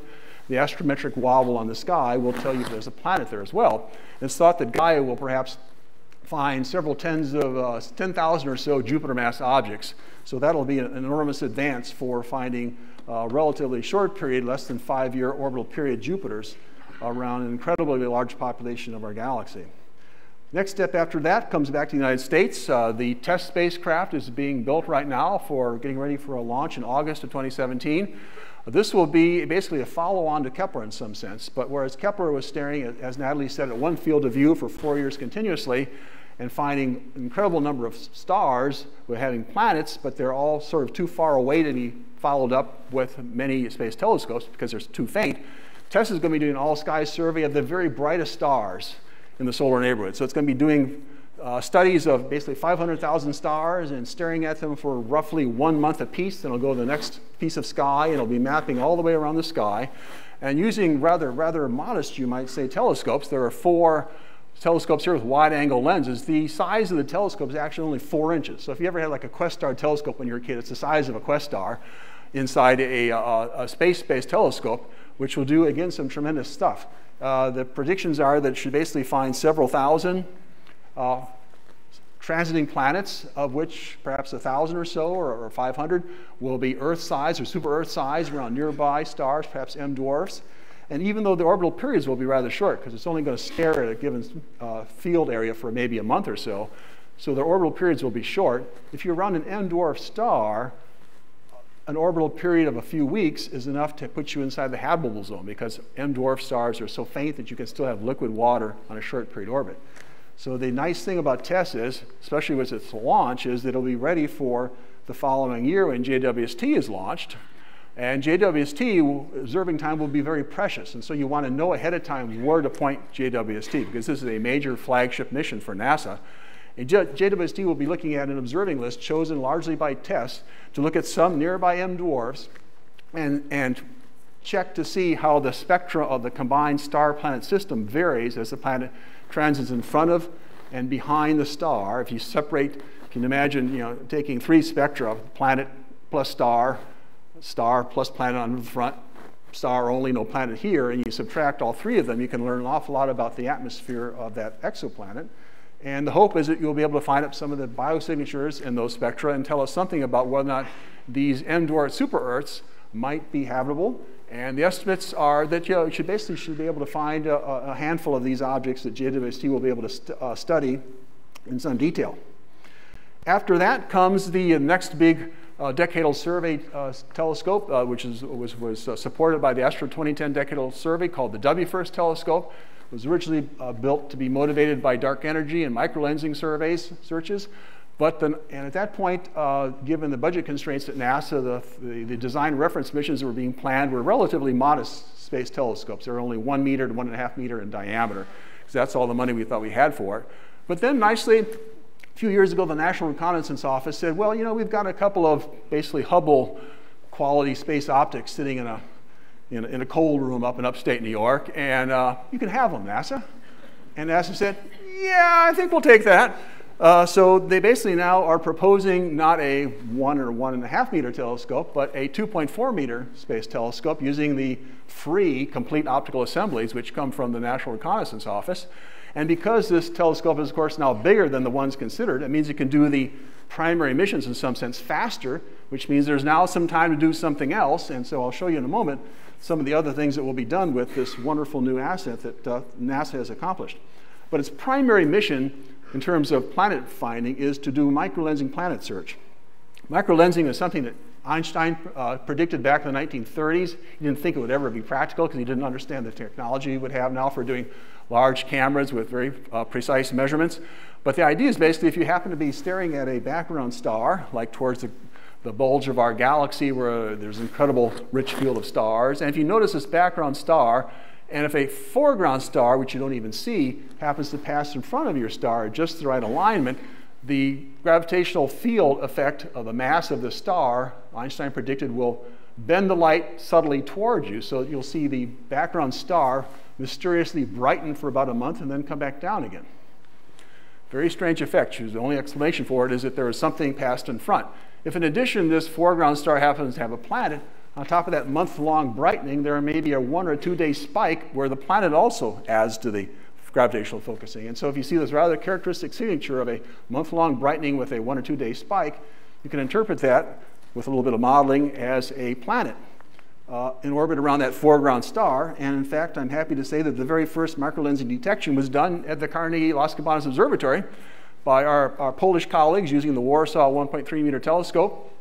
the astrometric wobble on the sky will tell you if there's a planet there as well. It's thought that Gaia will perhaps find several tens of uh, 10,000 or so Jupiter mass objects. So that'll be an enormous advance for finding a relatively short period, less than five year orbital period Jupiters around an incredibly large population of our galaxy. Next step after that comes back to the United States. Uh, the TESS spacecraft is being built right now for getting ready for a launch in August of 2017. This will be basically a follow-on to Kepler in some sense, but whereas Kepler was staring, at, as Natalie said, at one field of view for four years continuously and finding an incredible number of stars with having planets, but they're all sort of too far away to be followed up with many space telescopes because they're too faint. TESS is going to be doing an all-sky survey of the very brightest stars in the solar neighborhood. So it's going to be doing uh, studies of basically 500,000 stars and staring at them for roughly one month apiece. Then it'll go to the next piece of sky and it'll be mapping all the way around the sky. And using rather, rather modest, you might say, telescopes, there are four telescopes here with wide angle lenses. The size of the telescope is actually only four inches. So if you ever had like a Questar telescope when you were a kid, it's the size of a Questar inside a, a, a space-based telescope, which will do, again, some tremendous stuff. Uh, the predictions are that it should basically find several thousand uh, transiting planets, of which perhaps a thousand or so, or, or 500, will be Earth-size or super-Earth size around nearby stars, perhaps M dwarfs. And even though the orbital periods will be rather short, because it's only going to stare at a given uh, field area for maybe a month or so, so the orbital periods will be short. If you're around an M dwarf star, an orbital period of a few weeks is enough to put you inside the habitable zone because M dwarf stars are so faint that you can still have liquid water on a short period orbit. So the nice thing about TESS is, especially with its launch, is that it'll be ready for the following year when JWST is launched. And JWST observing time will be very precious. And so you want to know ahead of time where to point JWST because this is a major flagship mission for NASA. And JWST will be looking at an observing list chosen largely by TESS to look at some nearby M dwarfs and, and check to see how the spectra of the combined star-planet system varies as the planet transits in front of and behind the star. If you separate, you can imagine, you know, taking three spectra, planet plus star, star plus planet on the front, star only, no planet here, and you subtract all three of them, you can learn an awful lot about the atmosphere of that exoplanet. And the hope is that you'll be able to find up some of the biosignatures in those spectra and tell us something about whether or not these M dwarf super Earths might be habitable. And the estimates are that you, know, you should basically should be able to find a, a, handful of these objects that JWST will be able to st uh, study in some detail. After that comes the next big uh, decadal survey uh, telescope, uh, which is, was, was uh, supported by the Astro 2010 Decadal Survey called the WFIRST telescope. It was originally uh, built to be motivated by dark energy and microlensing surveys, searches. But then, and at that point, uh, given the budget constraints at NASA, the, the, the, design reference missions that were being planned were relatively modest space telescopes. They were only one meter to one and a half meter in diameter, because that's all the money we thought we had for it. But then nicely, a few years ago, the National Reconnaissance Office said, well, you know, we've got a couple of basically Hubble quality space optics sitting in a, in a, in a cold room up in upstate New York, and uh, you can have them, NASA. And NASA said, yeah, I think we'll take that. Uh, so they basically now are proposing not a one or one and a half meter telescope, but a 2.4 meter space telescope using the free complete optical assemblies which come from the National Reconnaissance Office. And because this telescope is, of course, now bigger than the ones considered, it means it can do the primary missions in some sense faster, which means there's now some time to do something else. And so I'll show you in a moment some of the other things that will be done with this wonderful new asset that uh, NASA has accomplished. But its primary mission in terms of planet finding is to do microlensing planet search. Microlensing is something that Einstein uh, predicted back in the 1930s. He didn't think it would ever be practical because he didn't understand the technology we would have now for doing large cameras with very uh, precise measurements. But the idea is basically if you happen to be staring at a background star, like towards the, the bulge of our galaxy where there's an incredible rich field of stars, and if you notice this background star, and if a foreground star, which you don't even see, happens to pass in front of your star at just the right alignment, the gravitational field effect of the mass of the star, Einstein predicted, will bend the light subtly towards you. So you'll see the background star mysteriously brighten for about a month and then come back down again. Very strange effect. The only explanation for it is that there is something passed in front. If in addition this foreground star happens to have a planet, on top of that month-long brightening, there may be a one or two day spike where the planet also adds to the gravitational focusing. And so if you see this rather characteristic signature of a month-long brightening with a one or two day spike, you can interpret that with a little bit of modeling as a planet uh, in orbit around that foreground star. And in fact, I'm happy to say that the very first microlensing detection was done at the Carnegie Las Campanas Observatory by our, our Polish colleagues using the Warsaw 1.3 meter telescope.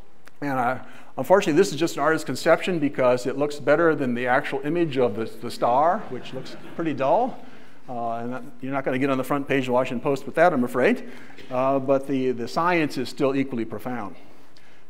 And uh, unfortunately, this is just an artist's conception because it looks better than the actual image of the, the star, which looks pretty dull. Uh, and that, you're not going to get on the front page of the Washington Post with that, I'm afraid. Uh, but the, the science is still equally profound.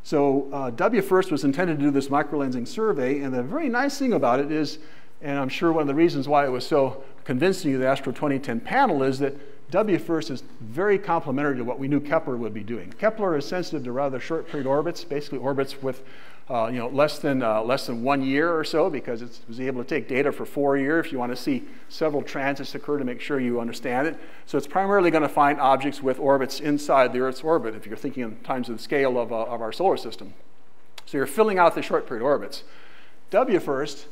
So uh, WFIRST was intended to do this microlensing survey, and the very nice thing about it is, and I'm sure one of the reasons why it was so convincing to the Astro 2010 panel is that WFIRST is very complementary to what we knew Kepler would be doing. Kepler is sensitive to rather short period orbits, basically orbits with uh, you know, less than, uh, less than one year or so because it was able to take data for four years if you want to see several transits occur to make sure you understand it. So it's primarily going to find objects with orbits inside the Earth's orbit if you're thinking in times of the scale of, uh, of our solar system. So you're filling out the short period orbits. WFIRST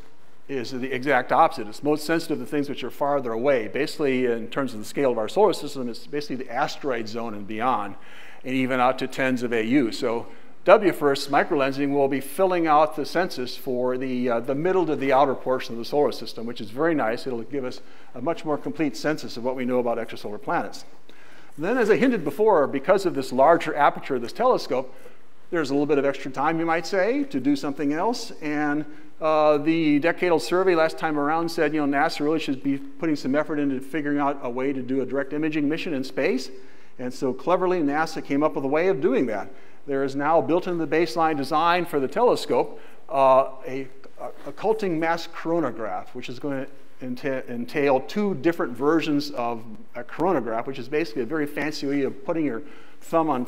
is the exact opposite. It's most sensitive to things which are farther away. Basically, in terms of the scale of our solar system, it's basically the asteroid zone and beyond, and even out to tens of AU. So WFIRST microlensing will be filling out the census for the, uh, the middle to the outer portion of the solar system, which is very nice. It'll give us a much more complete census of what we know about extrasolar planets. then, as I hinted before, because of this larger aperture of this telescope, there's a little bit of extra time, you might say, to do something else. And uh, the decadal survey last time around said, you know, NASA really should be putting some effort into figuring out a way to do a direct imaging mission in space. And so cleverly, NASA came up with a way of doing that. There is now built into the baseline design for the telescope uh, a, a occulting mask coronagraph, which is going to entail two different versions of a coronagraph, which is basically a very fancy way of putting your thumb on,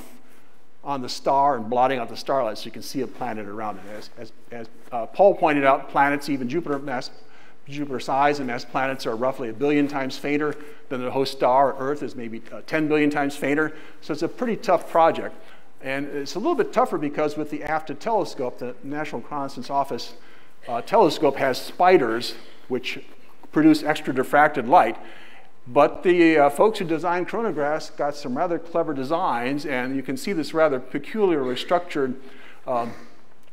on the star and blotting out the starlight so you can see a planet around it. As, as, as uh, Paul pointed out, planets, even Jupiter mass Jupiter size and mass planets are roughly a billion times fainter than the host star. Earth is maybe uh, 10 billion times fainter. So it's a pretty tough project. And it's a little bit tougher because with the AFTA telescope, the National Reconnaissance Office uh, telescope has spiders which produce extra diffracted light. But the uh, folks who designed coronagraphs got some rather clever designs, and you can see this rather peculiarly structured um,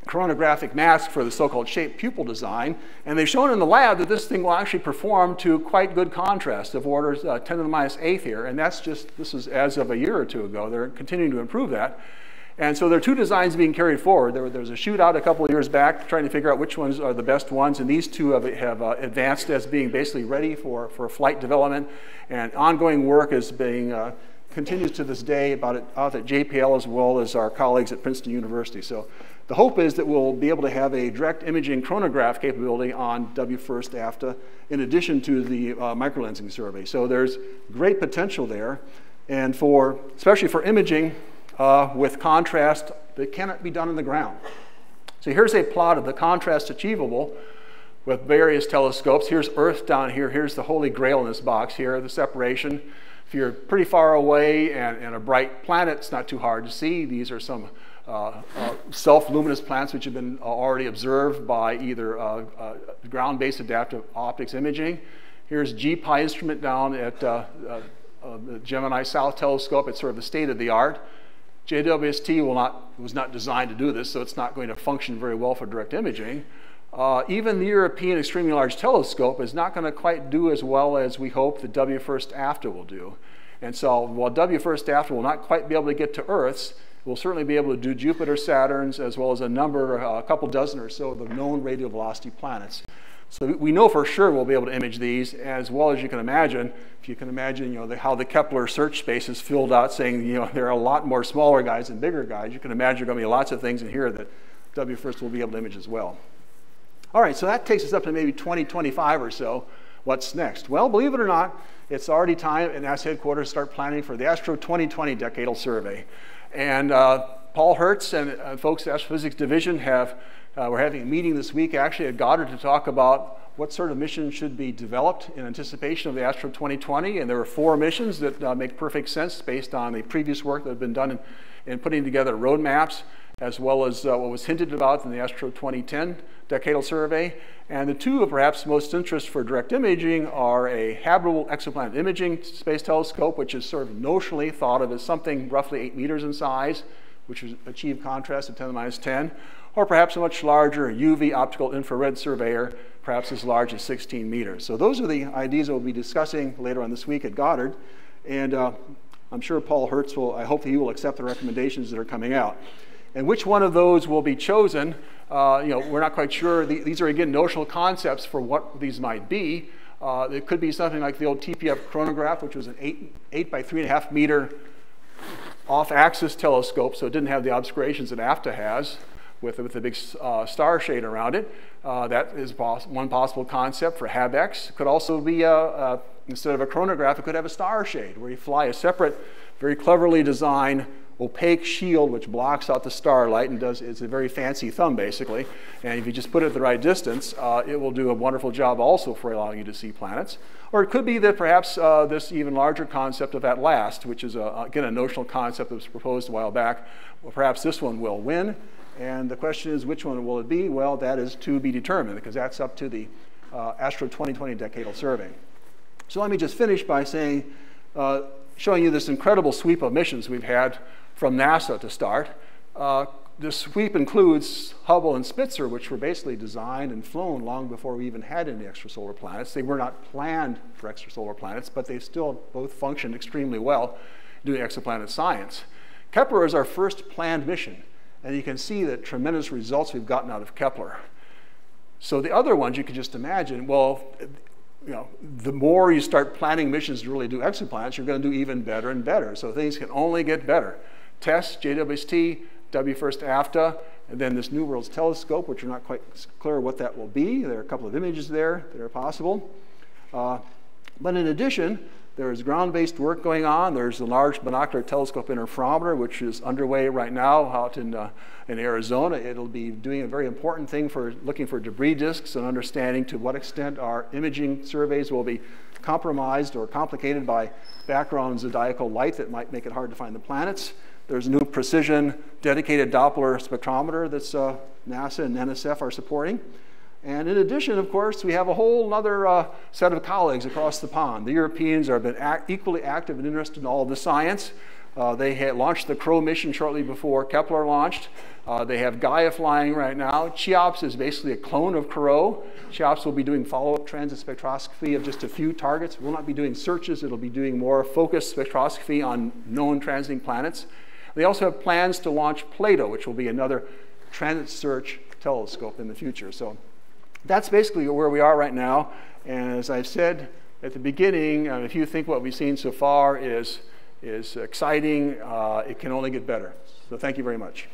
coronagraphic mask for the so-called shaped pupil design. And they've shown in the lab that this thing will actually perform to quite good contrast of orders uh, 10 to the minus eighth here. And that's just, this is as of a year or two ago. They're continuing to improve that. And so there are two designs being carried forward. There, there was a shootout a couple of years back trying to figure out which ones are the best ones, and these two have, have uh, advanced as being basically ready for, for flight development, and ongoing work is being uh, continues to this day about it out at JPL as well as our colleagues at Princeton University. So the hope is that we'll be able to have a direct imaging coronagraph capability on WFIRST AFTA in addition to the uh, microlensing survey. So there's great potential there, and for especially for imaging, uh, with contrast that cannot be done in the ground. So here's a plot of the contrast achievable with various telescopes. Here's Earth down here. Here's the Holy Grail in this box here, the separation. If you're pretty far away and, and a bright planet, it's not too hard to see. These are some uh, uh, self-luminous planets which have been uh, already observed by either uh, uh, ground-based adaptive optics imaging. Here's GPI instrument down at the Gemini South Telescope. It's sort of the state of the art. JWST will not, was not designed to do this, so it's not going to function very well for direct imaging. Uh, even the European Extremely Large Telescope is not going to quite do as well as we hope the WFIRST AFTA will do. And so while WFIRST AFTA will not quite be able to get to Earth's, We'll certainly be able to do Jupiter, Saturn's, as well as a number, uh, a couple dozen or so of the known radial velocity planets. So we know for sure we'll be able to image these as well as you can imagine. If you can imagine, you know, the, how the Kepler search space is filled out saying, you know, there are a lot more smaller guys than bigger guys. You can imagine there are going to be lots of things in here that WFIRST will be able to image as well. All right, so that takes us up to maybe 2025 or so. What's next? Well, believe it or not, it's already time at NASA headquarters to start planning for the Astro 2020 Decadal Survey. And uh, Paul Hertz and uh, folks at the Astrophysics Division have uh, we're having a meeting this week actually at Goddard to talk about what sort of missions should be developed in anticipation of the Astro 2020. And there are four missions that uh, make perfect sense based on the previous work that had been done in, in putting together roadmaps, as well as uh, what was hinted about in the Astro 2010 decadal survey. And the two of perhaps most interest for direct imaging are a habitable exoplanet imaging space telescope, which is sort of notionally thought of as something roughly eight meters in size, which would achieve contrast of 10 to the minus 10, or perhaps a much larger UV optical infrared surveyor, perhaps as large as 16 meters. So those are the ideas that we'll be discussing later on this week at Goddard. And uh, I'm sure Paul Hertz will, I hope that he will accept the recommendations that are coming out. And which one of those will be chosen, uh, you know, we're not quite sure. these are, again, notional concepts for what these might be. Uh, it could be something like the old TPF coronagraph, which was an eight, eight by three and a half meter off-axis telescope, so it didn't have the obscurations that AFTA has with, with a big uh, star shade around it. Uh, that is poss one possible concept for HabEx. Could also be, a, a, instead of a coronagraph, it could have a star shade where you fly a separate, very cleverly designed opaque shield which blocks out the starlight and does, it's a very fancy thumb basically. And if you just put it at the right distance, uh, it will do a wonderful job also for allowing you to see planets. Or it could be that perhaps uh, this even larger concept of ATLAST, which is a, again a notional concept that was proposed a while back, well, perhaps this one will win. And the question is, which one will it be? Well, that is to be determined because that's up to the uh, Astro 2020 Decadal Survey. So let me just finish by saying, uh, showing you this incredible sweep of missions we've had from NASA to start. Uh, this sweep includes Hubble and Spitzer, which were basically designed and flown long before we even had any extrasolar planets. They were not planned for extrasolar planets, but they still both functioned extremely well doing exoplanet science. Kepler is our first planned mission, and you can see the tremendous results we've gotten out of Kepler. So the other ones you can just imagine, well, you know, the more you start planning missions to really do exoplanets, you're going to do even better and better. So things can only get better. TESS, JWST, WFIRST AFTA, and then this New Worlds Telescope, which we're not quite clear what that will be. There are a couple of images there that are possible. Uh, but in addition, there is ground-based work going on. There's a large binocular telescope interferometer, which is underway right now out in, uh, in Arizona. It'll be doing a very important thing for looking for debris disks and understanding to what extent our imaging surveys will be compromised or complicated by background zodiacal light that might make it hard to find the planets. There's a new precision dedicated Doppler spectrometer that uh, NASA and NSF are supporting. And in addition, of course, we have a whole other uh, set of colleagues across the pond. The Europeans have been act equally active and interested in all of the science. Uh, they had launched the CoRoT mission shortly before Kepler launched. Uh, they have Gaia flying right now. CHEOPS is basically a clone of CoRoT. CHEOPS will be doing follow-up transit spectroscopy of just a few targets. We'll not be doing searches. It'll be doing more focused spectroscopy on known transiting planets. They also have plans to launch Plato, which will be another transit search telescope in the future. So that's basically where we are right now. And as I've said at the beginning, uh, if you think what we've seen so far is, is exciting, uh, it can only get better. So thank you very much.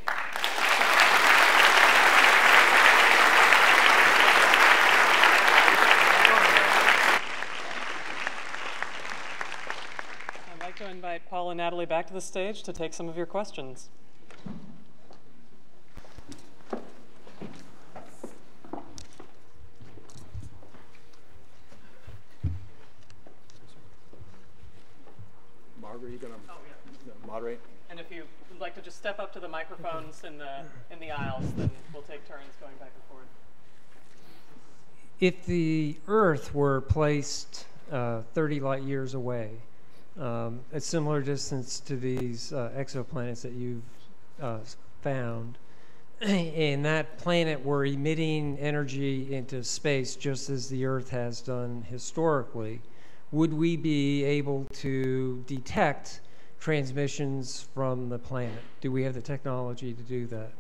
I'd like to invite Paul and Natalie back to the stage to take some of your questions. Margaret, are you going to oh, yeah. moderate? And if you would like to just step up to the microphones in the in the aisles, then we'll take turns going back and forth. If the Earth were placed uh, 30 light years away, um, a similar distance to these uh, exoplanets that you've uh, found, and that planet were emitting energy into space just as the Earth has done historically, would we be able to detect transmissions from the planet? Do we have the technology to do that?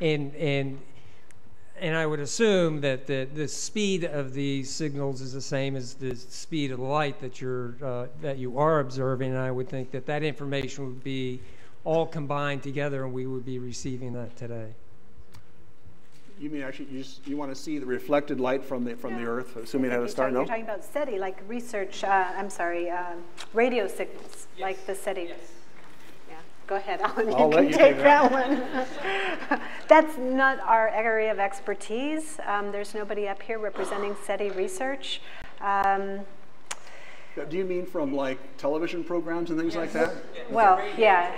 And and and I would assume that the, the speed of these signals is the same as the speed of the light that you're uh, that you are observing. And I would think that that information would be all combined together, and we would be receiving that today. You mean actually you, just, you want to see the reflected light from the from the Earth, assuming it had a star? You're talking about SETI, like research. Uh, I'm sorry, uh, radio signals, like the SETI. Yes. Yeah. Go ahead, Alan. You I'll can you take take that one. That's not our area of expertise. Um, there's nobody up here representing SETI research. Um, Do you mean from like television programs and things like that? well, yeah.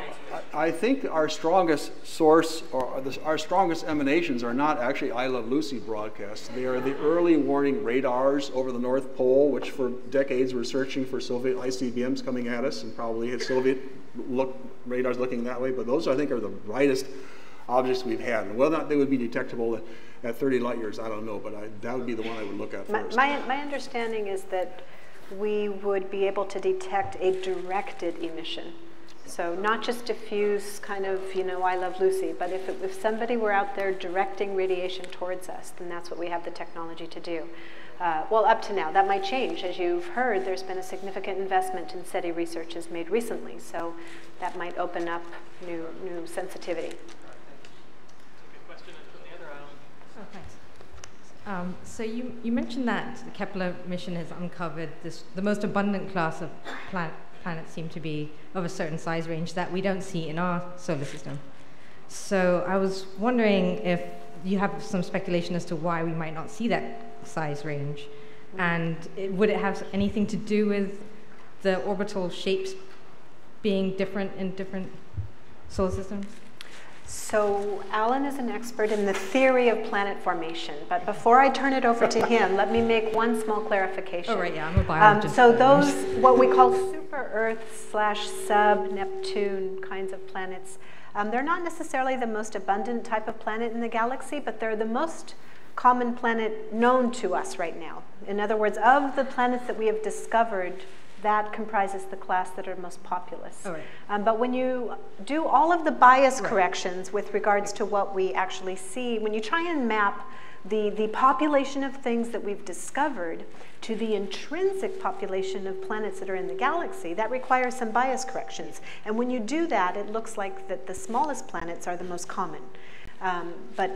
I think our strongest source or the, our strongest emanations are not actually I Love Lucy broadcasts. They are the early warning radars over the North Pole, which for decades were searching for Soviet ICBMs coming at us and probably had Soviet look, radars looking that way. But those, I think, are the brightest objects we've had. And whether or not they would be detectable at, at 30 light years, I don't know. But I, that would be the one I would look at My, first. my, my understanding is that we would be able to detect a directed emission. So not just diffuse kind of, you know, I love Lucy, but if, it, if somebody were out there directing radiation towards us, then that's what we have the technology to do. Uh, well, up to now, that might change. As you've heard, there's been a significant investment in SETI research is made recently, so that might open up new, new sensitivity. Thanks. Um, so you, you mentioned that the Kepler mission has uncovered this, the most abundant class of planet, planets seem to be of a certain size range that we don't see in our solar system. So I was wondering if you have some speculation as to why we might not see that size range, and it, would it have anything to do with the orbital shapes being different in different solar systems? So Alan is an expert in the theory of planet formation, but before I turn it over to him, let me make one small clarification. Oh, right, yeah, I'm a Um, biologist. so so- those, what we call super Earth slash sub Neptune kinds of planets, um, they're not necessarily the most abundant type of planet in the galaxy, but they're the most common planet known to us right now. In other words, of the planets that we have discovered, that comprises the class that are most populous. Right. Um, but when you do all of the bias Right. corrections with regards to what we actually see, when you try and map the, the population of things that we've discovered to the intrinsic population of planets that are in the galaxy, that requires some bias corrections. And when you do that, it looks like that the smallest planets are the most common. Um, but.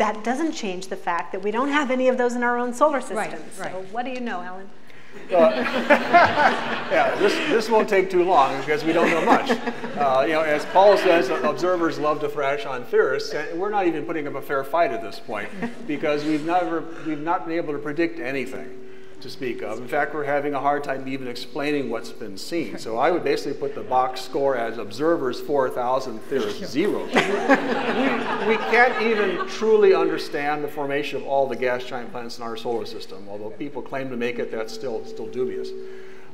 That doesn't change the fact that we don't have any of those in our own solar system. Right, right. So what do you know, Alan? Yeah, this, this won't take too long because we don't know much. Uh, you know, as Paul says, observers love to thrash on theorists, and we're not even putting up a fair fight at this point because we've never we've not been able to predict anything to speak of. In fact, we're having a hard time even explaining what's been seen. So I would basically put the box score as observers 4,000, theorists zero. we, we can't even truly understand the formation of all the gas giant planets in our solar system. Although people claim to make it, that's still still dubious.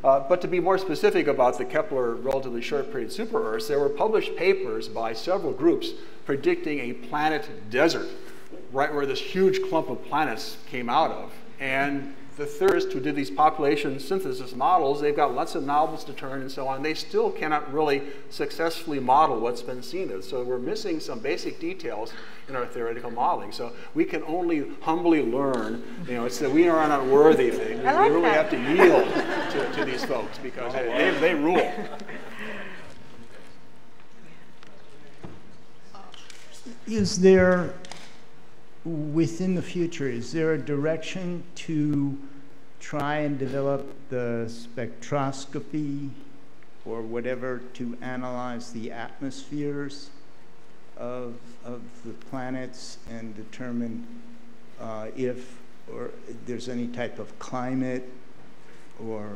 Uh, but to be more specific about the Kepler relatively short period super Earths, there were published papers by several groups predicting a planet desert, right where this huge clump of planets came out of. And the theorists who did these population synthesis models, they've got lots of novels to turn and so on. They still cannot really successfully model what's been seen. So we're missing some basic details in our theoretical modeling. So we can only humbly learn, you know, it's that we are not worthy thing. We, like we really that. have to yield to, to these folks because they, they, they rule. Is there, within the future, is there a direction to try and develop the spectroscopy or whatever to analyze the atmospheres of, of the planets and determine uh, if or there's any type of climate or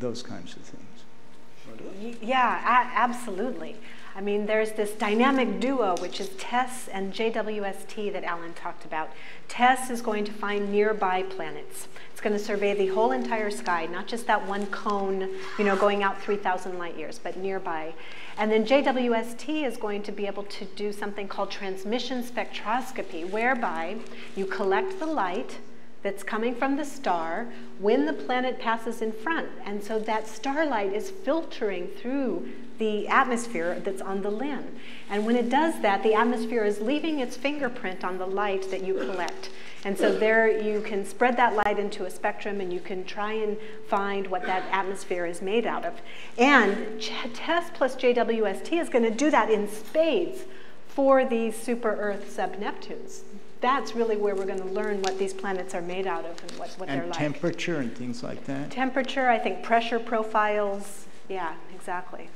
those kinds of things? Yeah, absolutely. I mean, there's this dynamic duo, which is TESS and JWST that Alan talked about. TESS is going to find nearby planets. It's going to survey the whole entire sky, not just that one cone, you know, going out 3,000 light years, but nearby. And then JWST is going to be able to do something called transmission spectroscopy, whereby you collect the light that's coming from the star when the planet passes in front. And so that starlight is filtering through the atmosphere that's on the limb. And when it does that, the atmosphere is leaving its fingerprint on the light that you collect. And so there you can spread that light into a spectrum and you can try and find what that atmosphere is made out of. And TESS plus JWST is going to do that in spades for these super Earth sub Neptunes. That's really where we're going to learn what these planets are made out of and what, what and they're like. temperature and things like that? Temperature, I think pressure profiles. Yeah, exactly.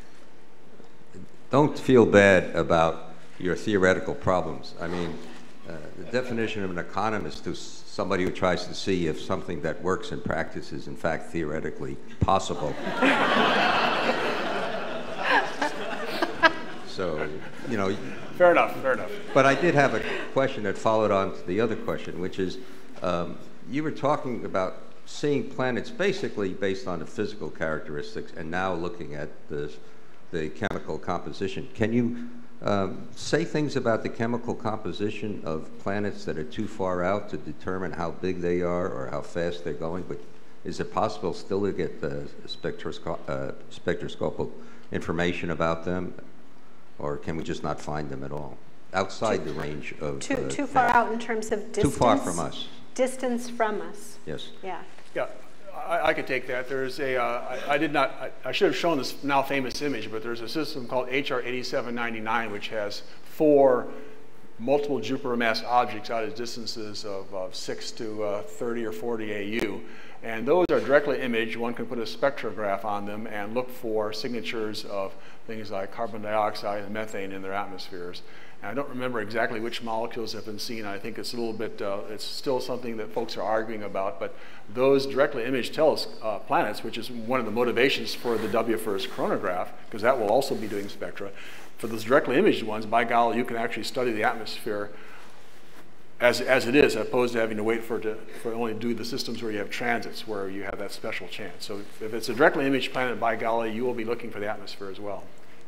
Don't feel bad about your theoretical problems. I mean, uh, the definition of an economist is somebody who tries to see if something that works in practice is in fact theoretically possible. so, you know. Fair enough, fair enough. But I did have a question that followed on to the other question, which is um, you were talking about seeing planets basically based on the physical characteristics and now looking at the, the chemical composition. Can you um, say things about the chemical composition of planets that are too far out to determine how big they are or how fast they're going, but is it possible still to get the spectrosco uh, spectroscopic information about them, or can we just not find them at all? Outside too, the range of... Too, uh, too far out in terms of distance? Too far from us. Distance from us. Yes. Yeah. Yeah. I, I, could take that. There's a. Uh, I, I did not, I, I, should have shown this now famous image, but there's a system called HR 8799, which has four multiple Jupiter mass objects out at distances of, of 6 to uh, 30 or 40 AU. And those are directly imaged. One can put a spectrograph on them and look for signatures of things like carbon dioxide and methane in their atmospheres. And I don't remember exactly which molecules have been seen. I think it's a little bit, uh, it's still something that folks are arguing about, but those directly imaged teles uh, planets, which is one of the motivations for the WFIRST coronagraph, because that will also be doing spectra, for those directly imaged ones, by golly, you can actually study the atmosphere as, as it is, as opposed to having to wait for, to, for only do the systems where you have transits, where you have that special chance. So if it's a directly imaged planet, by golly, you will be looking for the atmosphere as well.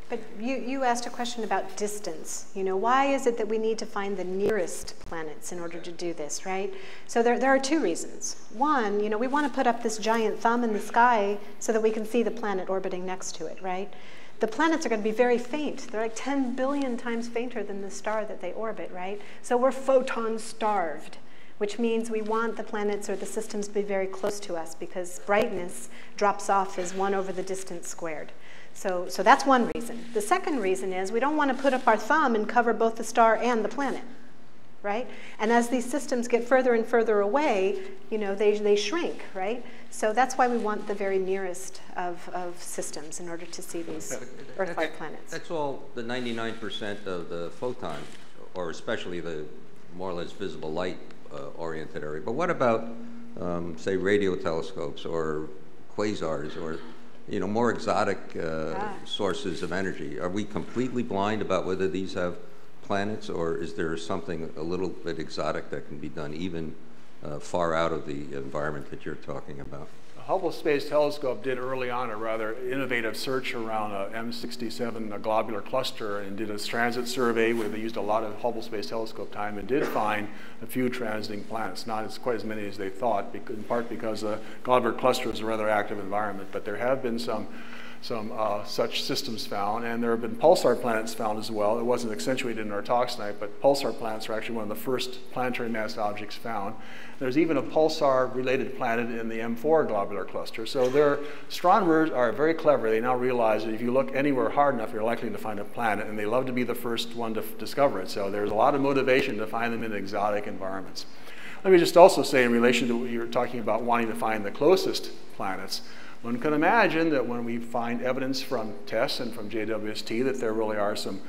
But you, you asked a question about distance. You know, why is it that we need to find the nearest planets in order to do this, right? So there, there are two reasons. One, you know, we want to put up this giant thumb in the sky so that we can see the planet orbiting next to it, right? The planets are going to be very faint. They're like 10 billion times fainter than the star that they orbit, right? So we're photon starved which means we want the planets or the systems to be very close to us because brightness drops off as 1 over the distance squared. So, so that's one reason. The second reason is we don't want to put up our thumb and cover both the star and the planet, right? And as these systems get further and further away, you know, they, they shrink, right? So that's why we want the very nearest of, of systems in order to see these Earth-like planets. That's all the 99% of the photon, or especially the more or less visible light uh, oriented area. But what about, um, say, radio telescopes or quasars or you know, more exotic uh, ah. sources of energy. Are we completely blind about whether these have planets, or is there something a little bit exotic that can be done even uh, far out of the environment that you're talking about? Hubble Space Telescope did early on a rather innovative search around a M67 a globular cluster and did a transit survey where they used a lot of Hubble Space Telescope time and did find a few transiting planets, not as quite as many as they thought, in part because the globular cluster is a rather active environment, but there have been some some uh, such systems found, and there have been pulsar planets found as well. It wasn't accentuated in our talk tonight, but pulsar planets are actually one of the first planetary mass objects found. There's even a pulsar-related planet in the M4 globular cluster. So their astronomers are very clever. They now realize that if you look anywhere hard enough, you're likely to find a planet, and they love to be the first one to discover it. So there's a lot of motivation to find them in exotic environments. Let me just also say in relation to what you were talking about wanting to find the closest planets, one can imagine that when we find evidence from TESS and from JWST that there really are some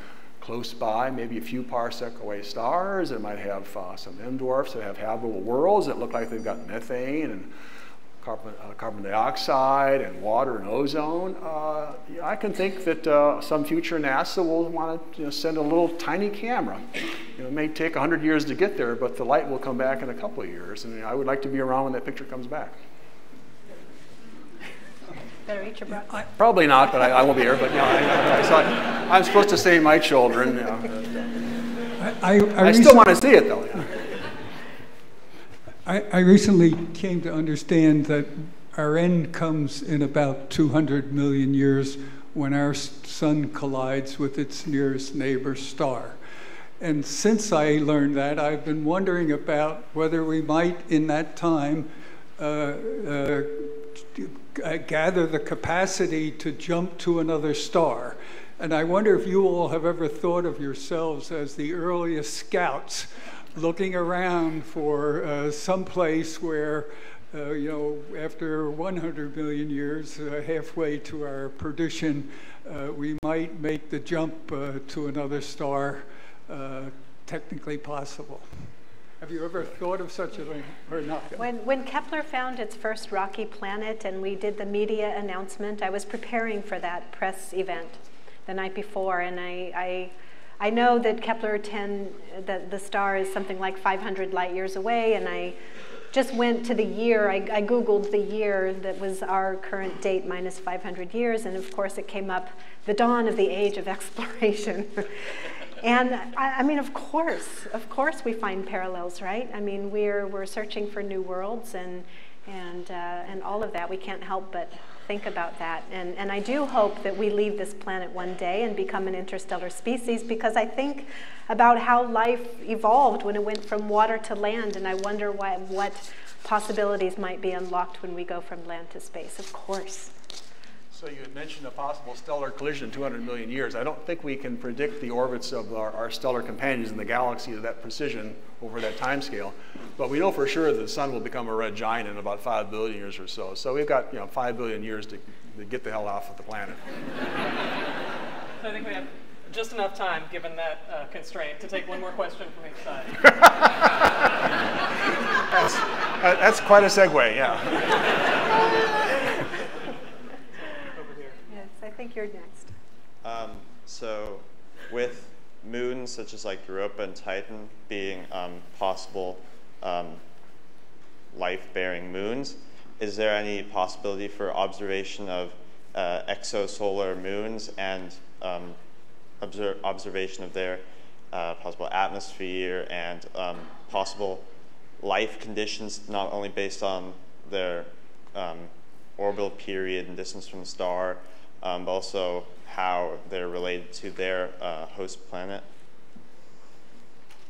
close by, maybe a few parsec away stars that might have uh, some M dwarfs that have habitable worlds that look like they've got methane and carbon, uh, carbon dioxide and water and ozone. Uh, I can think that uh, some future NASA will want to you know, send a little tiny camera. You know, it may take 100 years to get there, but the light will come back in a couple of years. And I would like to be around when that picture comes back. Better eat your broccoli. Probably not, but I, I won't be here. But you know, I, am supposed to say my children. You know. I, I, I still want to see it though. I, I recently came to understand that our end comes in about 200 million years when our sun collides with its nearest neighbor star. And since I learned that, I've been wondering about whether we might, in that time, uh, uh, gather the capacity to jump to another star. And I wonder if you all have ever thought of yourselves as the earliest scouts looking around for uh, some place where, uh, you know, after 100 million years, uh, halfway to our perdition, uh, we might make the jump uh, to another star uh, technically possible. Have you ever thought of such a thing or not? When, when Kepler found its first rocky planet and we did the media announcement, I was preparing for that press event the night before, and I, I, I know that Kepler 10, the, the star is something like 500 light years away, and I just went to the year, I, I Googled the year that was our current date minus 500 years, and of course it came up the dawn of the age of exploration. And I, I, mean, of course, of course we find parallels, right? I mean, we're, we're searching for new worlds and, and, uh, and all of that. We can't help but think about that. And, and I do hope that we leave this planet one day and become an interstellar species because I think about how life evolved when it went from water to land, and I wonder why, what possibilities might be unlocked when we go from land to space. Of course. So you had mentioned a possible stellar collision in 200 million years. I don't think we can predict the orbits of our, our stellar companions in the galaxy to that precision over that time scale. But we know for sure that the sun will become a red giant in about 5 billion years or so. So we've got you know, 5 billion years to, to get the hell off of the planet. so I think we have just enough time, given that uh, constraint, to take one more question from each side. that's, that's quite a segue, yeah. think you're next. Um, so with moons such as like Europa and Titan being um, possible um, life-bearing moons, is there any possibility for observation of uh, exosolar moons and um, observation of their uh, possible atmosphere and um, possible life conditions, not only based on their um, orbital period and distance from the star, um, but also how they're related to their uh, host planet?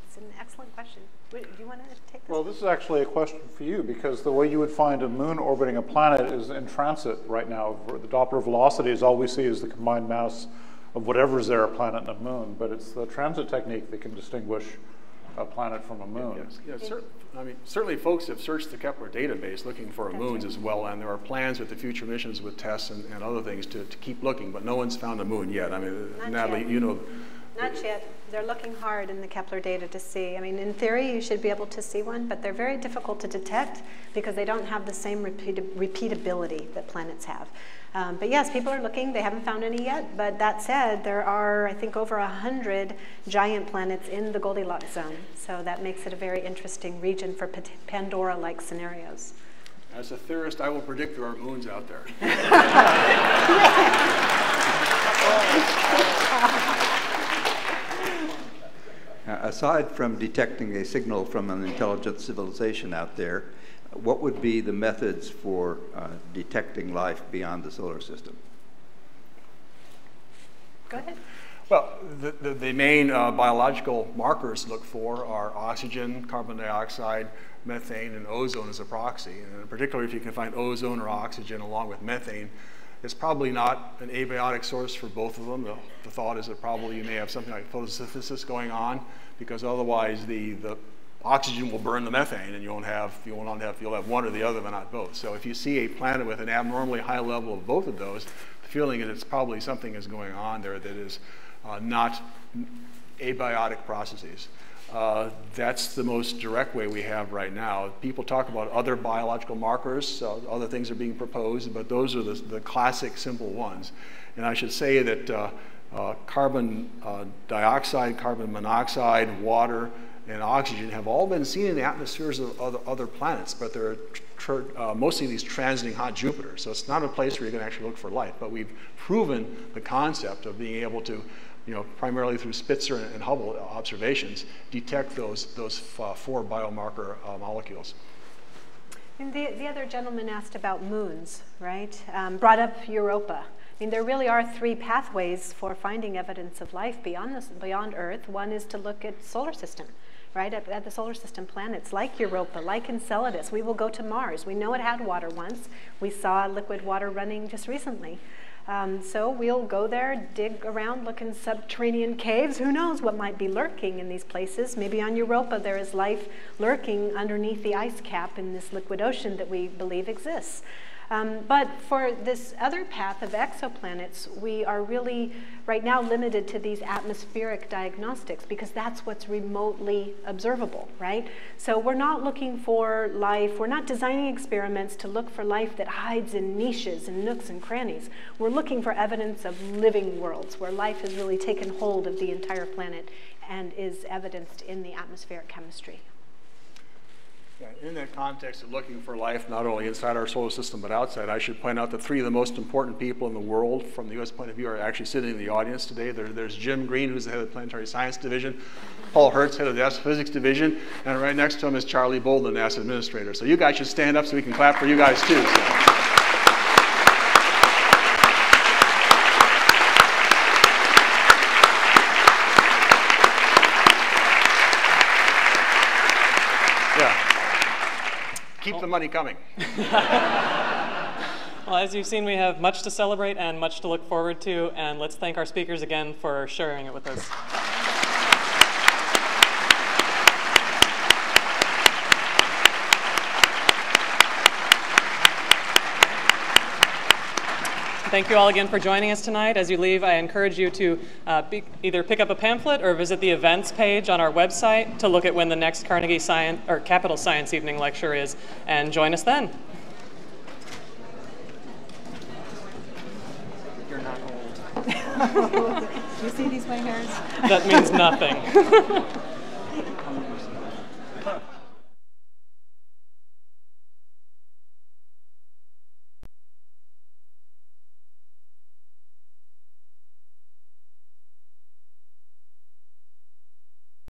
It's an excellent question. Do you want to take this? Well, this is actually a question for you because the way you would find a moon orbiting a planet is in transit right now. The Doppler velocity is all we see is the combined mass of whatever's there, a planet and a moon. But it's the transit technique that can distinguish a planet from a moon. Yes, yes I mean, certainly folks have searched the Kepler database looking for moons as well, and there are plans with the future missions with TESS and, and other things to, to keep looking, but no one's found a moon yet. I mean, Not Natalie, yet. you know. Not yet. They're looking hard in the Kepler data to see. I mean, in theory, you should be able to see one, but they're very difficult to detect because they don't have the same repeat repeatability that planets have. Um, but yes, people are looking. They haven't found any yet. But that said, there are, I think, over 100 giant planets in the Goldilocks zone. So that makes it a very interesting region for Pandora-like scenarios. As a theorist, I will predict there are moons out there. aside from detecting a signal from an intelligent civilization out there, what would be the methods for uh, detecting life beyond the solar system? Go ahead. Well, the, the, the main uh, biological markers to look for are oxygen, carbon dioxide, methane, and ozone as a proxy. And particularly if you can find ozone or oxygen along with methane, it's probably not an abiotic source for both of them. The, the thought is that probably you may have something like photosynthesis going on because otherwise the, the oxygen will burn the methane and you won't have, you won't have, you'll have one or the other but not both. So if you see a planet with an abnormally high level of both of those, the feeling is it's probably something is going on there that is uh, not abiotic processes. Uh, that's the most direct way we have right now. People talk about other biological markers, other things are being proposed, but those are the, the classic simple ones. And I should say that uh, uh carbon uh, dioxide, carbon monoxide, water, and oxygen have all been seen in the atmospheres of other, other planets, but they're uh, mostly these transiting hot Jupiters. So it's not a place where you can actually look for life. But we've proven the concept of being able to, you know, primarily through Spitzer and, Hubble observations, detect those, those uh, four biomarker uh, molecules. And the, the other gentleman asked about moons, right? Um, brought up Europa. I mean, there really are three pathways for finding evidence of life beyond, this, beyond Earth. One is to look at solar system, right, at, at, the solar system planets like Europa, like Enceladus. We will go to Mars. We know it had water once. We saw liquid water running just recently. Um, so we'll go there, dig around, look in subterranean caves. Who knows what might be lurking in these places? Maybe on Europa there is life lurking underneath the ice cap in this liquid ocean that we believe exists. Um, but for this other path of exoplanets, we are really right now limited to these atmospheric diagnostics because that's what's remotely observable, right? So we're not looking for life, we're not designing experiments to look for life that hides in niches and nooks and crannies. We're looking for evidence of living worlds where life has really taken hold of the entire planet and is evidenced in the atmospheric chemistry. In that context of looking for life not only inside our solar system but outside, I should point out that three of the most important people in the world from the U.S. point of view are actually sitting in the audience today. There, there's Jim Green, who's the head of the Planetary Science Division, Paul Hertz, head of the Astrophysics Division, and right next to him is Charlie Bolden, NASA Administrator. So you guys should stand up so we can clap for you guys too. So. Keep oh. the money coming. well, as you've seen, we have much to celebrate and much to look forward to, and let's thank our speakers again for sharing it with us. Thank you all again for joining us tonight. As you leave, I encourage you to uh, be, either pick up a pamphlet or visit the events page on our website to look at when the next Carnegie Science or Capital Science Evening lecture is, and join us then. You're not old. you see these white hairs? That means nothing.